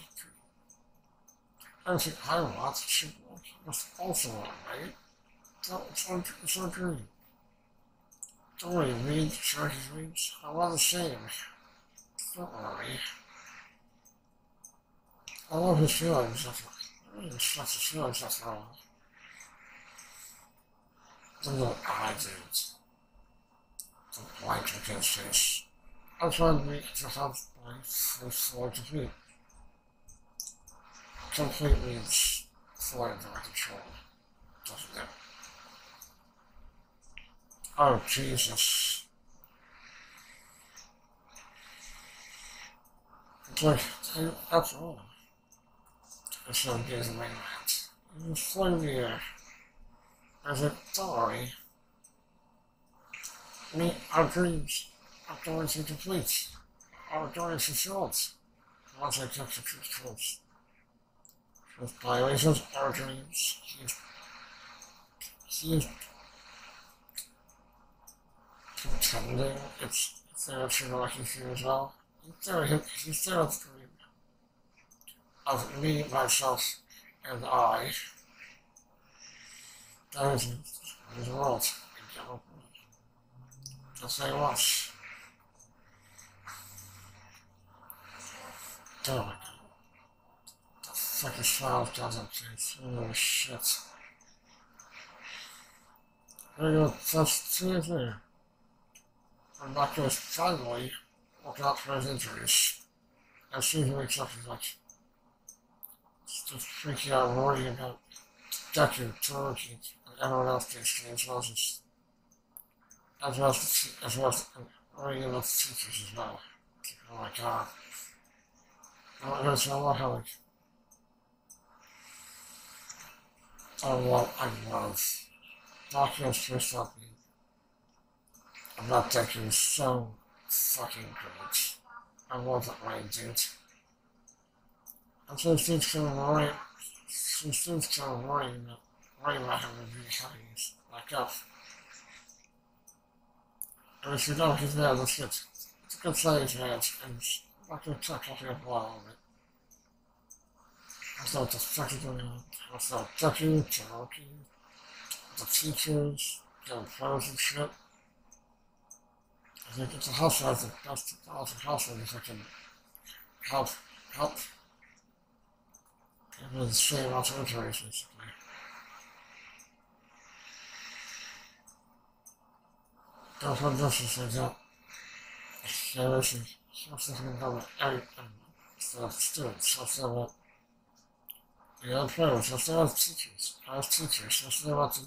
I think I want Shibuya. That's also right? Don't, it's, it's our dream. Worry, read Sharky's reads. I want the same. Don't worry. I love his feelings. It's such his feelings all. And look, I did. The light against this. I tried me to have my full floor be. Completely falling under control. Doesn't it? Oh, Jesus. Like, after all. So gives me that. And Flavia, as a story, me, our dreams are going to complete, are going to fulfilled once I took the truth close. With violations, our dreams, he's, he's pretending it's there to like you as well. He's there with the dream of me, myself, and I. That is the world. To say what? Oh my god. The fucking file doesn't change. Oh shit. There you go, that's two. I'm to his family, looking out for his injuries. As soon as he wakes up, he's like, just freaking out, worrying about Dr. George and everyone else gets as well as as well as as well as worrying about the teachers as well. Oh my god. Oh, there's a lot of like I love I love documents first up I'm not thinking so fucking great. I love that way, dude. I'm so things come right, some things come right, right about him to be like us. And if you don't, he's there, that's good. It's a good size, man, and not gonna talk off your ball of it. I thought the fucking going on. I thought Ducky, Cherokee, the teachers, the pros and shit. I think it's a. I think that's the hustle if I can help, help people with the same alternatives, basically. Don't hold justice like that. Seriously, something about every, um, students, something about the other players, something about teachers, as teachers, something about the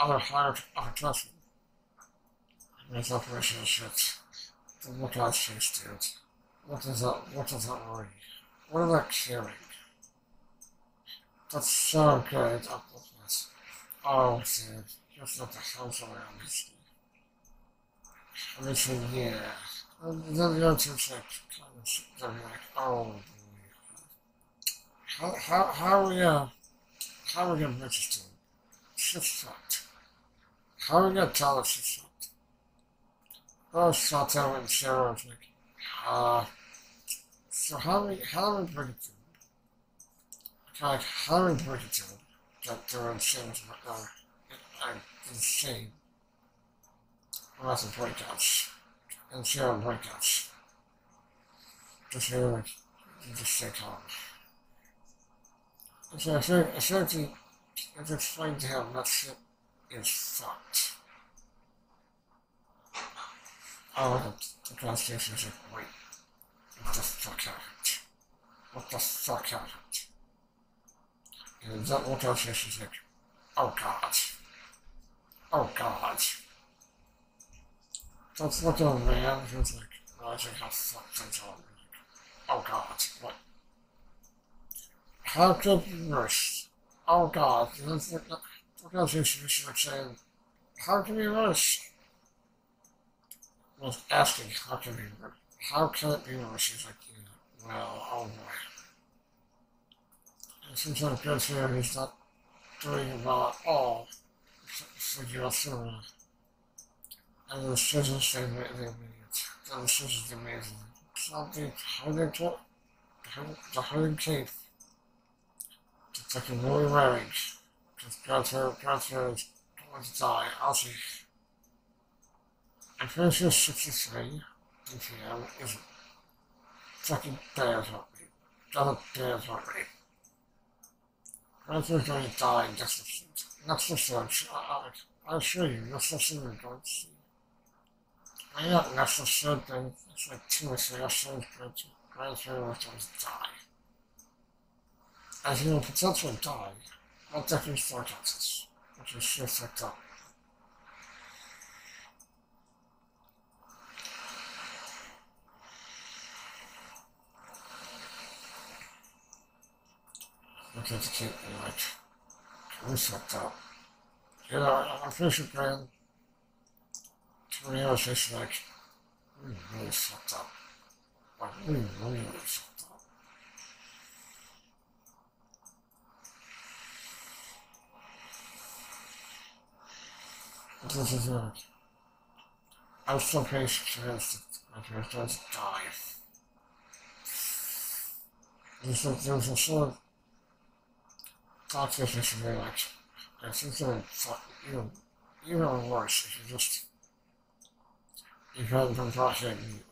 other higher upper classes. With operational shit. The lookout chase, dude. What is that? What is that worry? What about caring? That's so good, Uploadless. Oh, dude. Just let the house around this. I mean, yeah. And then the other two like, they're like, oh. How, how, how are we, uh, how are we gonna register? Shit's fucked. How are we gonna tell us shit's fucked? Oh, Sato and Sarah was like, uh, so how do we, how do we bring it to them? Okay, like, how do we bring it to them? That they're insane, uh, uh, insane. Lots of breakouts. And zero breakouts. Just really, like, you just stay calm. And so I think, I think he, I've explained to him that shit is fucked. Oh, the, the station's like, wait, what the fuck happened? What the fuck happened? And that the gas like, oh god. Oh god. That's what a man who's like, oh, realizing how fucked things are. Oh god, what? How could worse? Oh god, that's what the gas station was saying, how can be worse? Was asking how can it be? How can it be worse? She's like, well, oh boy. And since I'm here, he's not doing well at all for your cinema. And the decision stayed with the immediate. The decision is amazing. Something, they took the hurting cape. To fucking really wearing. Because God's her, God's her is going to die. I'll see. I'm pretty sure 63 BPM is fucking bad heart rate. That's a bad heart rate. Arthur's going to die in just a few. That's the search. I, I, assure you, that's the thing we're going to see. I not necessarily think it's like two or episodes, but Arthur was going to die. As he will potentially die, I'll definitely forecast this, which is so fucked up. At the kid and like, we fucked up. You know, I'm pretty sure Graham, to me, I was just like, we really fucked up. Like, we really, really fucked up. This is like, I'm so patient for this, my parents don't die. There's a, there's a sort of Toxic is very like, I think they're even, even worse if you just, you immediately.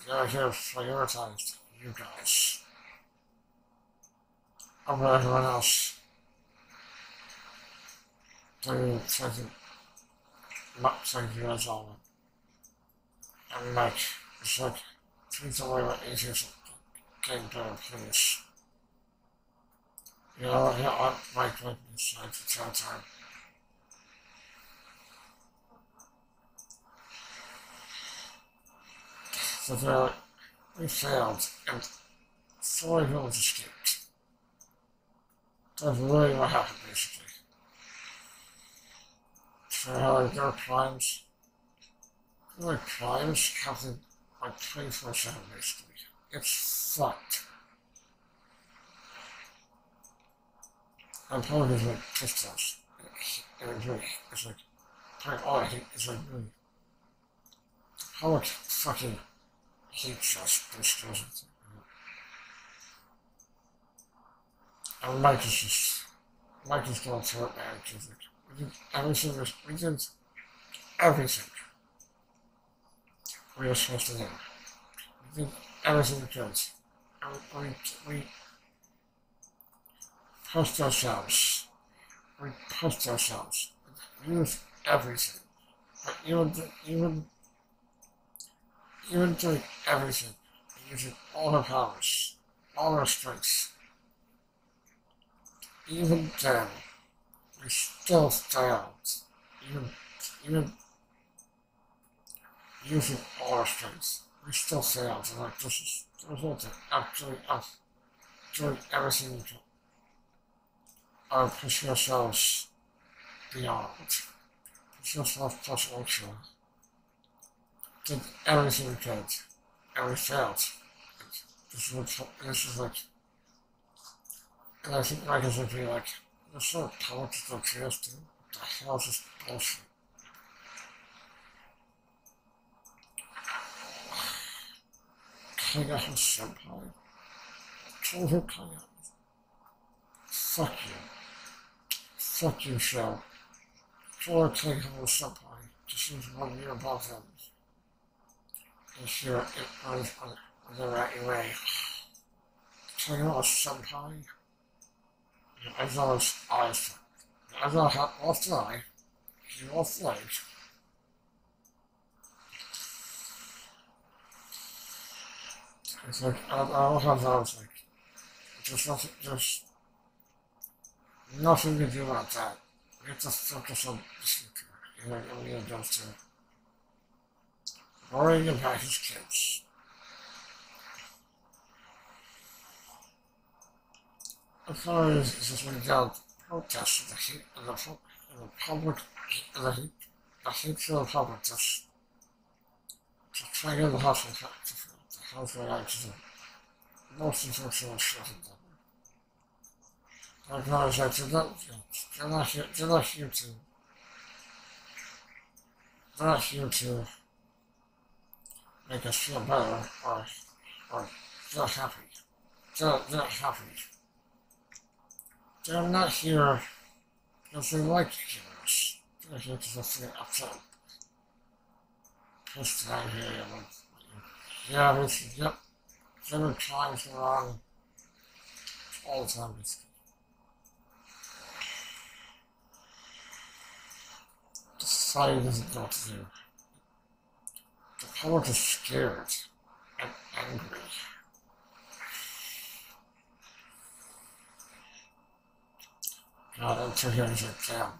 You gotta have prioritized you guys over everyone else. Doing something, not something you guys all And like, it's like, treat the way what easiest game to please. You know, yeah, I like like this like it's our time. So they're like, we failed and four hills escaped. That's really what happened basically. So like their crimes their crimes happen like 24 7 basically. It's fucked. I'm probably just like pissed off. And it's like, it's like, like all I hate is like really, how much fucking hate just this doesn't. And Mike is just, Mike is going through it, man. Because like, we did everything, we did everything we were supposed to do. We did everything we could. And we, we pushed ourselves. We pushed ourselves. We used everything. But even, even, even doing everything, using all our powers, all our strengths, even then, we still failed. Even, even using all our strengths, we still failed. Like, this is the result of actually us doing everything we could. Or pushing ourselves beyond. Pushing ourselves plus ultra. Did everything we could. And we failed. This is, this is like, and I think Mike is looking like, this sort of political chaos dude. What the hell is this bullshit? Kaya has senpai. Told her Kaya. Fuck you. Fuck you. Told her Kaya was senpai. Just seems one above them. And here it was on the right way. Kaya was senpai. As I was eyes. As I had off the eye. He. It's like, I, I don't have that, it's like, nothing, there's nothing to do about that. We have to focus on the future. And we have to worrying about his kids. Authorities is down protests the heat in the, the public, the heat, the heat for the public just to try to get the hospital to the hospital accident. Most unfortunate shit in them. Like I was like, they're not, they're not here, they're not here they're not here to make us feel better or, or feel happy. They're, they're not happy. They're not here because they like to hear us. They're here because they feel upset. Pissed you. Like, yeah, this, yep. There were times I'm all the time. It's, society doesn't know what to do. The public is scared and angry. God, sitting here and like, damn,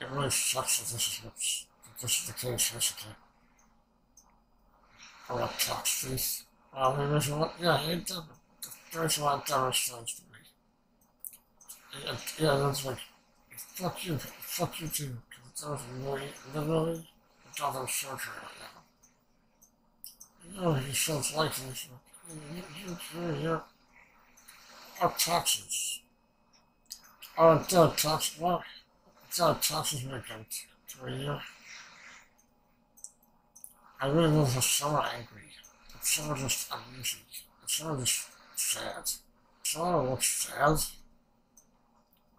it really sucks that this is what's, that this is the case, basically. Or what talks truth. Well, there is a lot, yeah, it does. There's a lot of demonstrations to me. Yeah, yeah, that's like, fuck you, fuck you too, because there's really, literally, another surgery right now. You know, he says like this, you, you, you, our taxes. Oh, our dead tax, what? Dead taxes make them to a. I really was just so angry. It's so just uneasy. It's so just sad. So looks sad.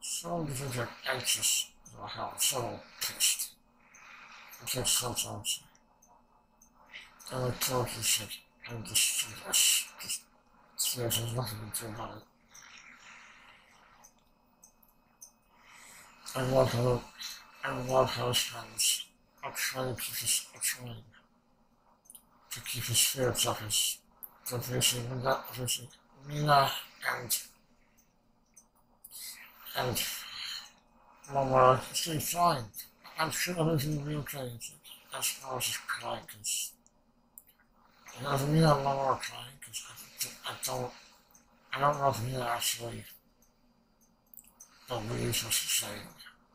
So just like anxious how I'm so pissed. I think sometimes. And I told you shit. I'm just, just, just, there's nothing to do about it. I love how, I how his friends are trying to his, are trying to keep his spirits up, his, the facing, that facing, Mina and, and Mama, it's doing fine. I'm sure everything will be okay. As far as he's because, you know, Mina and Mama are crying, because I, I don't, I don't know if Mina actually believes what she's saying.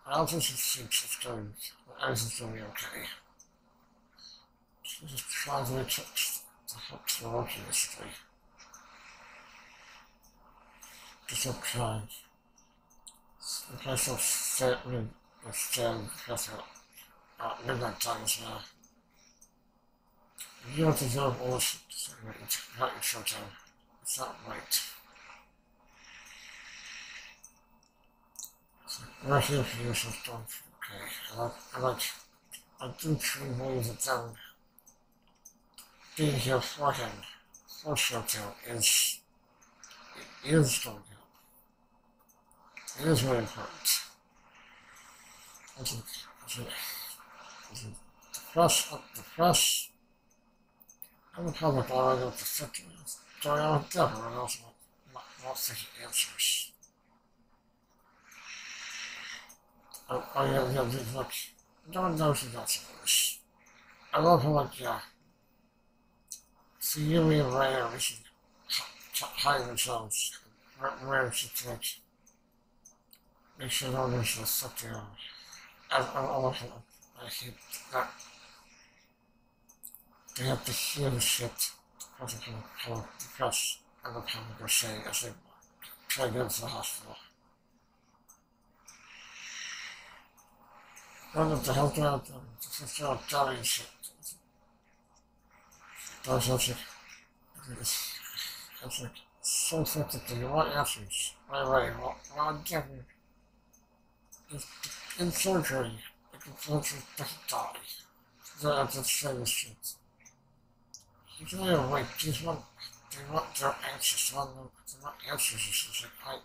I don't think it's going, everything's going to be okay. She's just trying to reach to help to work in this way. Just stop of fit with the stand because at midnight uh, times now. You deserve all this it's not your showtime. It's not right. Russian producers don't okay. I like I I do truly believe that them being here for him for Shoto is is going. It. Is very important. I think I think, I think the press the press and the public are going to fit going on with Deborah and also not, not thinking answers. Oh, oh yeah, yeah, yeah, look, no one knows that's this. I love how, like, yeah, see you and Ray are hiding themselves, wearing to like, make sure no one's gonna suck you on. I, I, hate that. They have to hear the shit, how the press and the public are saying as they try to get into the hospital. Run the help out them to fulfill Johnny shit. That's such a it's, it's like so effective to you want answers. Right away. Well, well if in surgery, the composer doesn't die. They have to say this shit. He's only awake. He's not, they want, they're anxious. They want, they want answers. It's like,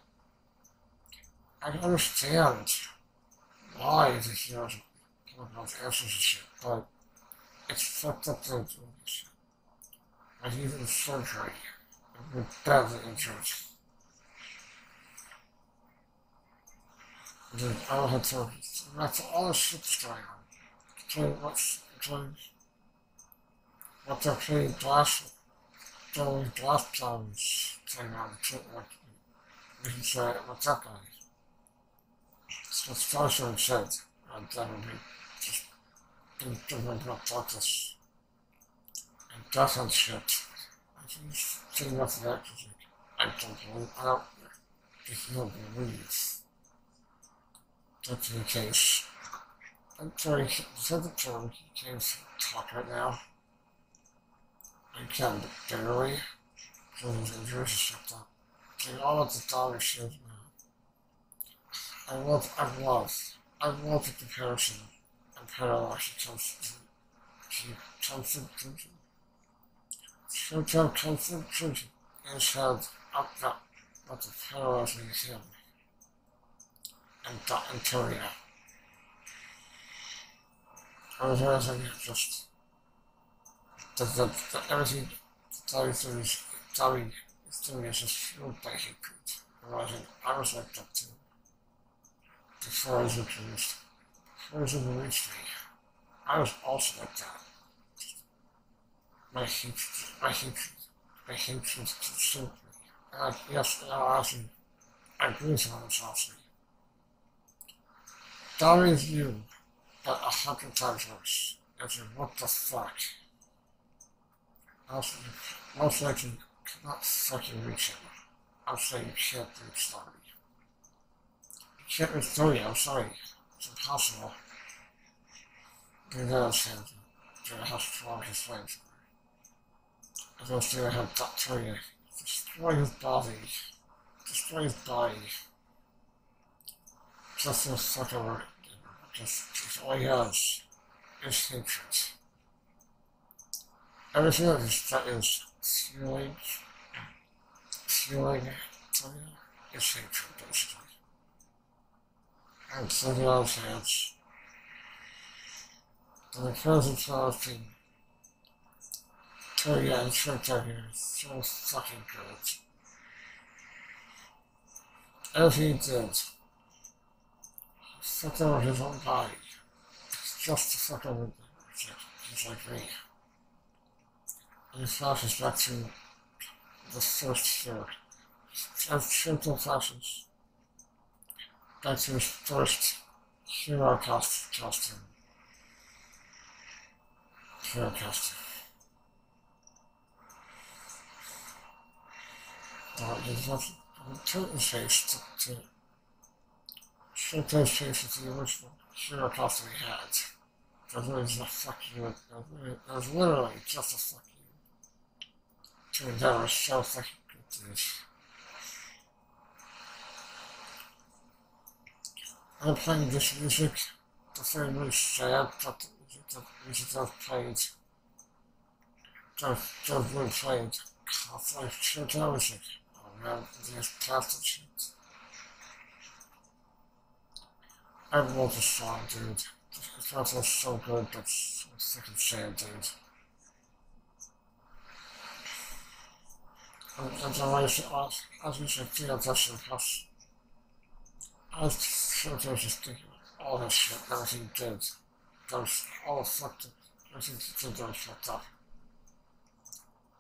I, I understand why the heroes up with answers and shit, but it's fucked up they're doing this shit. Like even surgery, with badly injured. Then I had to, that's all the shit's going on. Between what's, between what they're paying glass, doing glass plans thing on the like, we can say, what's that guy? So Starshine said, and that would be just doing different doctors and death and shit. I just saying nothing that I don't believe, I don't, you don't believe that's the case. I'm sorry, he said the term, he can't talk right now. I can barely, because his injuries are shut up. They all of the dollar shows now. I love, I love, I love the comparison and parallel she comes to, she comes to conclusion. Showtime comes to conclusion and said, up that, but the parallels in him Antonia. I was everything just, the, the, the, everything is, Terry is doing is just fueled by. And I think I was like that too before I was introduced, before I was introduced me, I was also like that. My hatred, my hatred, my hatred consumed me. And like, yes, now actually, I agree with him Dying is you, but a hundred times worse. As in, what the fuck? Also, most likely, you cannot fucking reach him. I'll say you can't reach Larry. Can't restore you, I'm sorry. It's impossible. Because him to the hospital on his flames. I don't see how bacteria destroy his body. Destroy his body. Just for a second, just, just all he has is hatred. Everything is, that is fueling, fueling, is hatred, basically and something else has. And the cousin Charleston told you I'm sure talking oh so fucking good. Everything he he his own body. Just to fuck over them. He's like me. And he flashes back to the first year. I've simple flashes. That's his first hero costume. Hero costume. Uh, there's nothing, Turton's face to, to she thinks she's the original hero costume he had. Because it was a fucking, it was literally just a fucking to endeavor so fucking good I'm playing this music, the same as sad, but the music that music I've played, that I've been played, half-life 2000, around these plastic sheets. I love the song, dude. It feels so good, so fucking sad, dude. And, and the way she, as, as you should feel, that's your plus. I was there was just thinking, all that shit, everything did, those, all the fucked up, everything he did that was fucked up.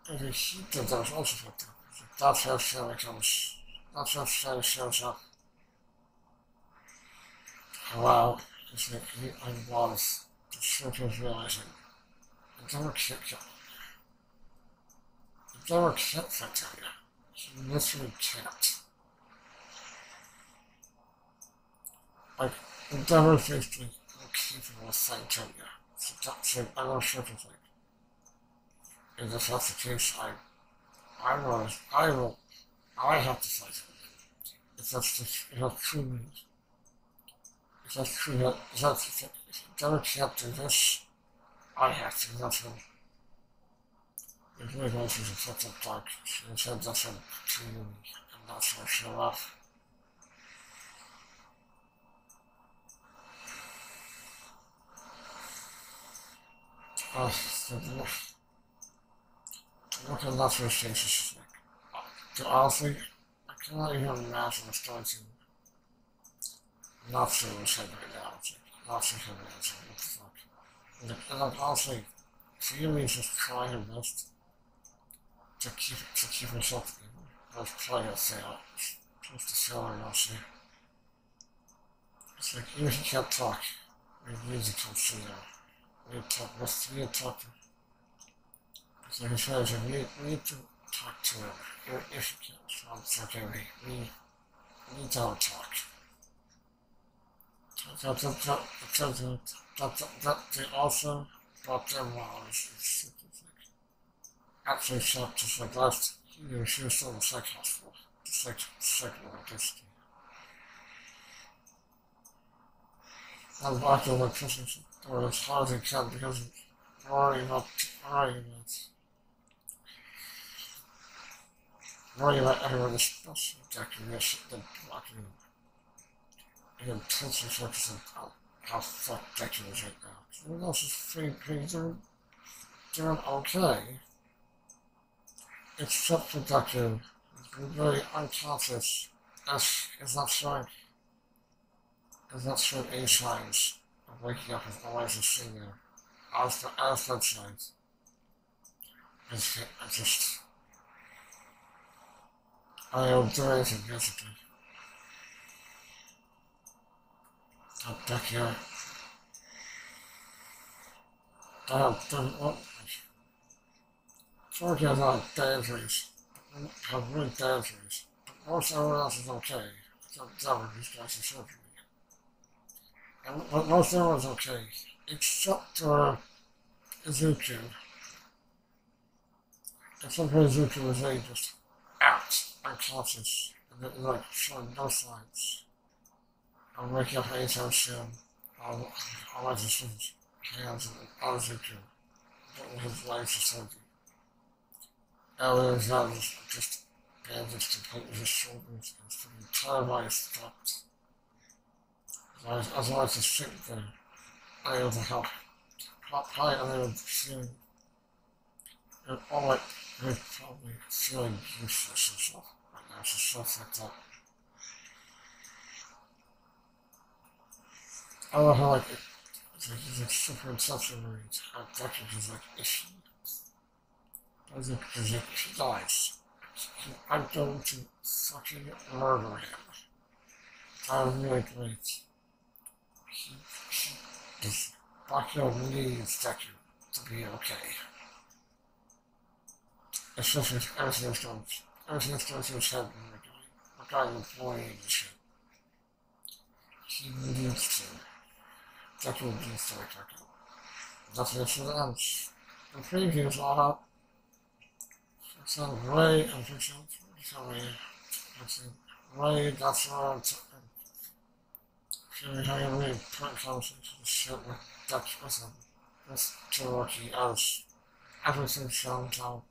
Everything he did that was also fucked up. That's how Sherry comes, that's how shows up. Hello is completely lost to realizing I don't accept it. I don't accept that idea. She literally can't. Like, the devil thinks they are capable of fighting you. So that's an unsympathetic. And if that's the case, I, I will, I will, I have to fight him. If that's the, if that's true means just for the just don't accept that this I have to nothing. If you guys is a set of dark, she said nothing to you and that's why she left. Oh, so the look, the look on that first face is just like, to honestly, I cannot even imagine the story to see. It's like, not see happening now. It's like, what the fuck? And, and like, honestly, Fuyumi is just trying her best to keep, to keep herself together. Was trying to fail. Close to failing, say. It's like, even if you can't talk, your music comes through there. We need to talk, let's, we need to talk to It's like I said, we need, we need to talk to her, if you can. So I'm we, we, need to talk also brought their relationships actually sought to suggest the refusal of psych hospital, the psych, psychologist. And back in the prison door as hard to he because of worrying up arguments. Worrying about everyone, especially Dr. Mish, the blocking and intensely focusing on how fucked Deku is right now. Everyone else is pretty, pretty, doing, doing okay, except for Deku, who's been very unconscious, as is not showing is not showing any signs of waking up as always a singer. As the as that signs. I just I don't do anything basically. I'm back here. I have done what Georgia has a lot of dangerous, have really dangerous, most everyone else is okay. Except Devin, who's got some surgery. And most everyone's okay, except uh, Izuku. Except for Izuku was really just out, unconscious, and like showing no signs. I'm working on my so soon. I'll, I'll let this hands and others do too. But his life is so Ellie is not just, just bandaged completely his shoulders and the entire body stopped. I was otherwise a sick there, unable to help. Probably unable to see and all like, I probably feeling useless and stuff. I was just stuff like that. I love how like, like he's like super inception where he's how Deku is like, if he, like, if he dies, I'm going to fucking murder him. Be like great. He, he, this Bakugo needs Deku to be okay. Especially if everything is going, everything is going through his head when we're going, we're going employing and shit. He needs to. Yapıldı mesela kanka. Zaten should kalmış. The previews are. It's a Ray official. Sorry. It's a Ray that's not. Fury High Ray platforms into the ship with Dutch Prison. This Cherokee as everything sounds out.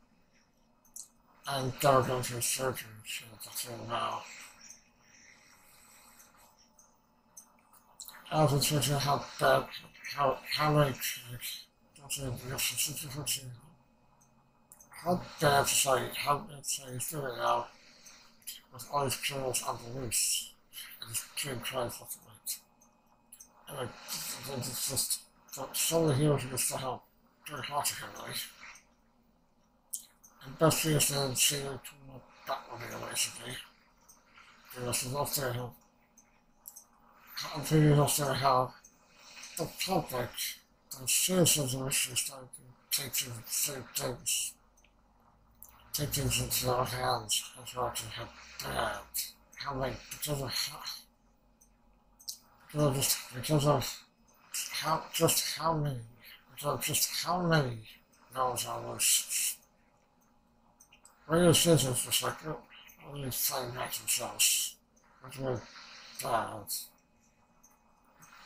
And Dark Hunter's surgeon, so that's all now. As it's written how how how like don't say this how bad society how bad society is doing now with all these criminals on the loose and just doing crimes left and right. And like, it's just, of the heroes are just to help very hard to him, right? And best thing is to see them come back with it, basically. Because there's also how, I'm thinking also how the public, the citizens are actually starting to take things, take things, into their hands as well to have bad. How like because of how because of just because of how just how many because of just how many knows I was radio stations just like oh, only find out themselves. Which were bad.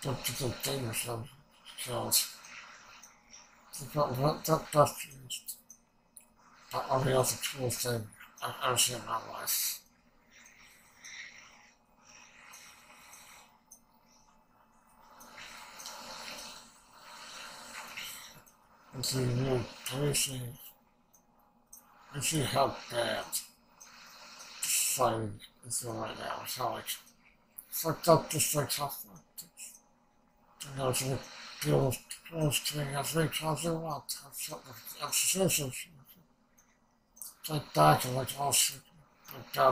That that that that's used. But all the other tools thing I've ever seen in my life. And so you how bad society is doing right now. It's like fucked up just like how fucked. You know, to as many times they want. I'm suspicious. It's like bad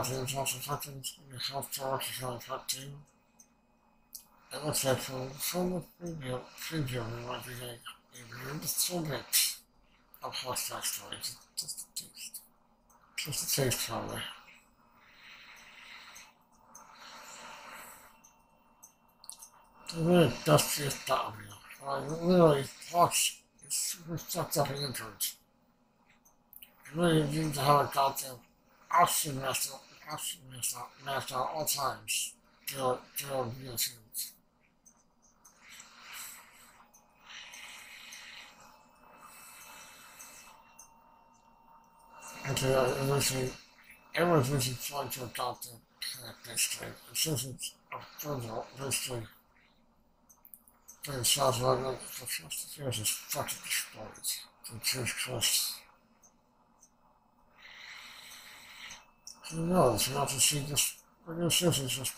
things also fucking health talk is like that too. It looks like from, from the preview, preview we might be getting maybe just a little bit of horse that story, just, just a taste. Just a taste probably. The really dustiest battlefield. Like literally is super fucked up and injured. You really need to have a goddamn oxygen mask oxygen mask at all times. During during VOCs. And to uh, eventually, everyone's trying to adopt it kind of basically. It's just a further basically. Sounds like the first years is fucking destroyed. The church Christ. Who knows? We'll have to see this. Citizens just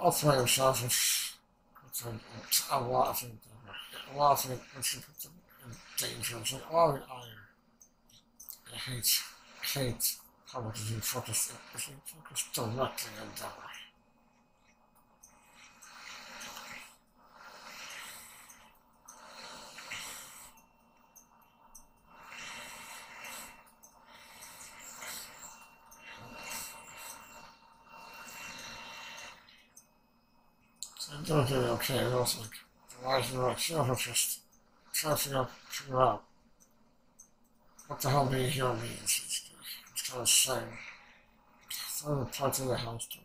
operate themselves with, with a, lot of things. A lot of things which should put them in danger. It's like, oh, iron. I hate, hate how much you focus, if you focus directly on that. Doing okay. It was like, the life of like, sure, just trying to figure out, what the hell being here means. It's, it's kind of shame. Throw the parts of the house to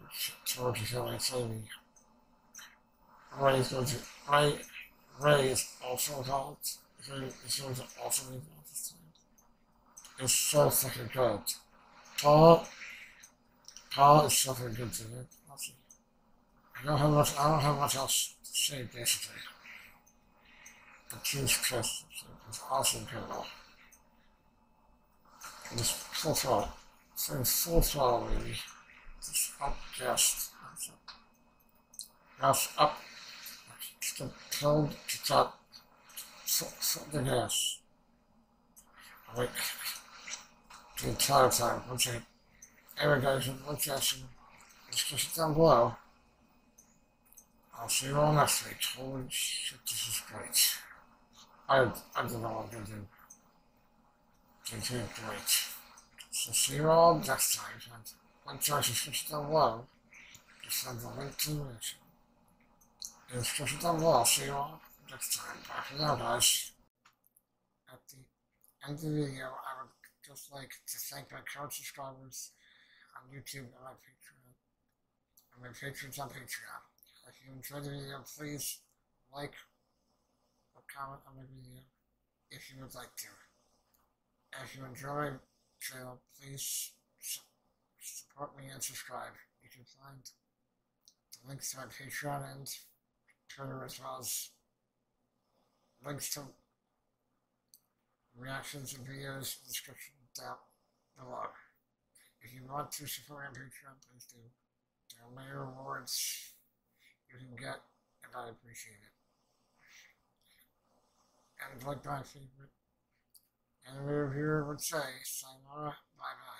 towards the hill and say me. Ray is going to Ray Ray is also. Ray is going to also be God this time. It's so fucking good. Paul Paul is so fucking good to me. I don't have much I don't have much else to say basically. But Jesus Christ is awesome good just full throttle. So full throttle really. Just up just. Gas up. Just a pill to top. Foot the gas. Wait. The entire time. Once I irrigation, location, just push it down below. I'll see you all next week. Holy shit, this is great. I, I don't know what to do. Okay, great. So see you all next time. And when choice is low, just send the link to the it down low. See you all next time. Bye for now, guys. At the end of the video, I would just like to thank my current subscribers on YouTube and my Patreon. and my patrons on Patreon. If you enjoyed the video, please like or comment on the video if you would like to. If you enjoy the channel, please su- support me and subscribe. You can find the links to my Patreon and Twitter as well as links to reactions and videos in the description down below. If you want to support on Patreon, please do. There are many rewards you can get, and I appreciate it. And like my favorite anime reviewer would say, sayonara, bye bye.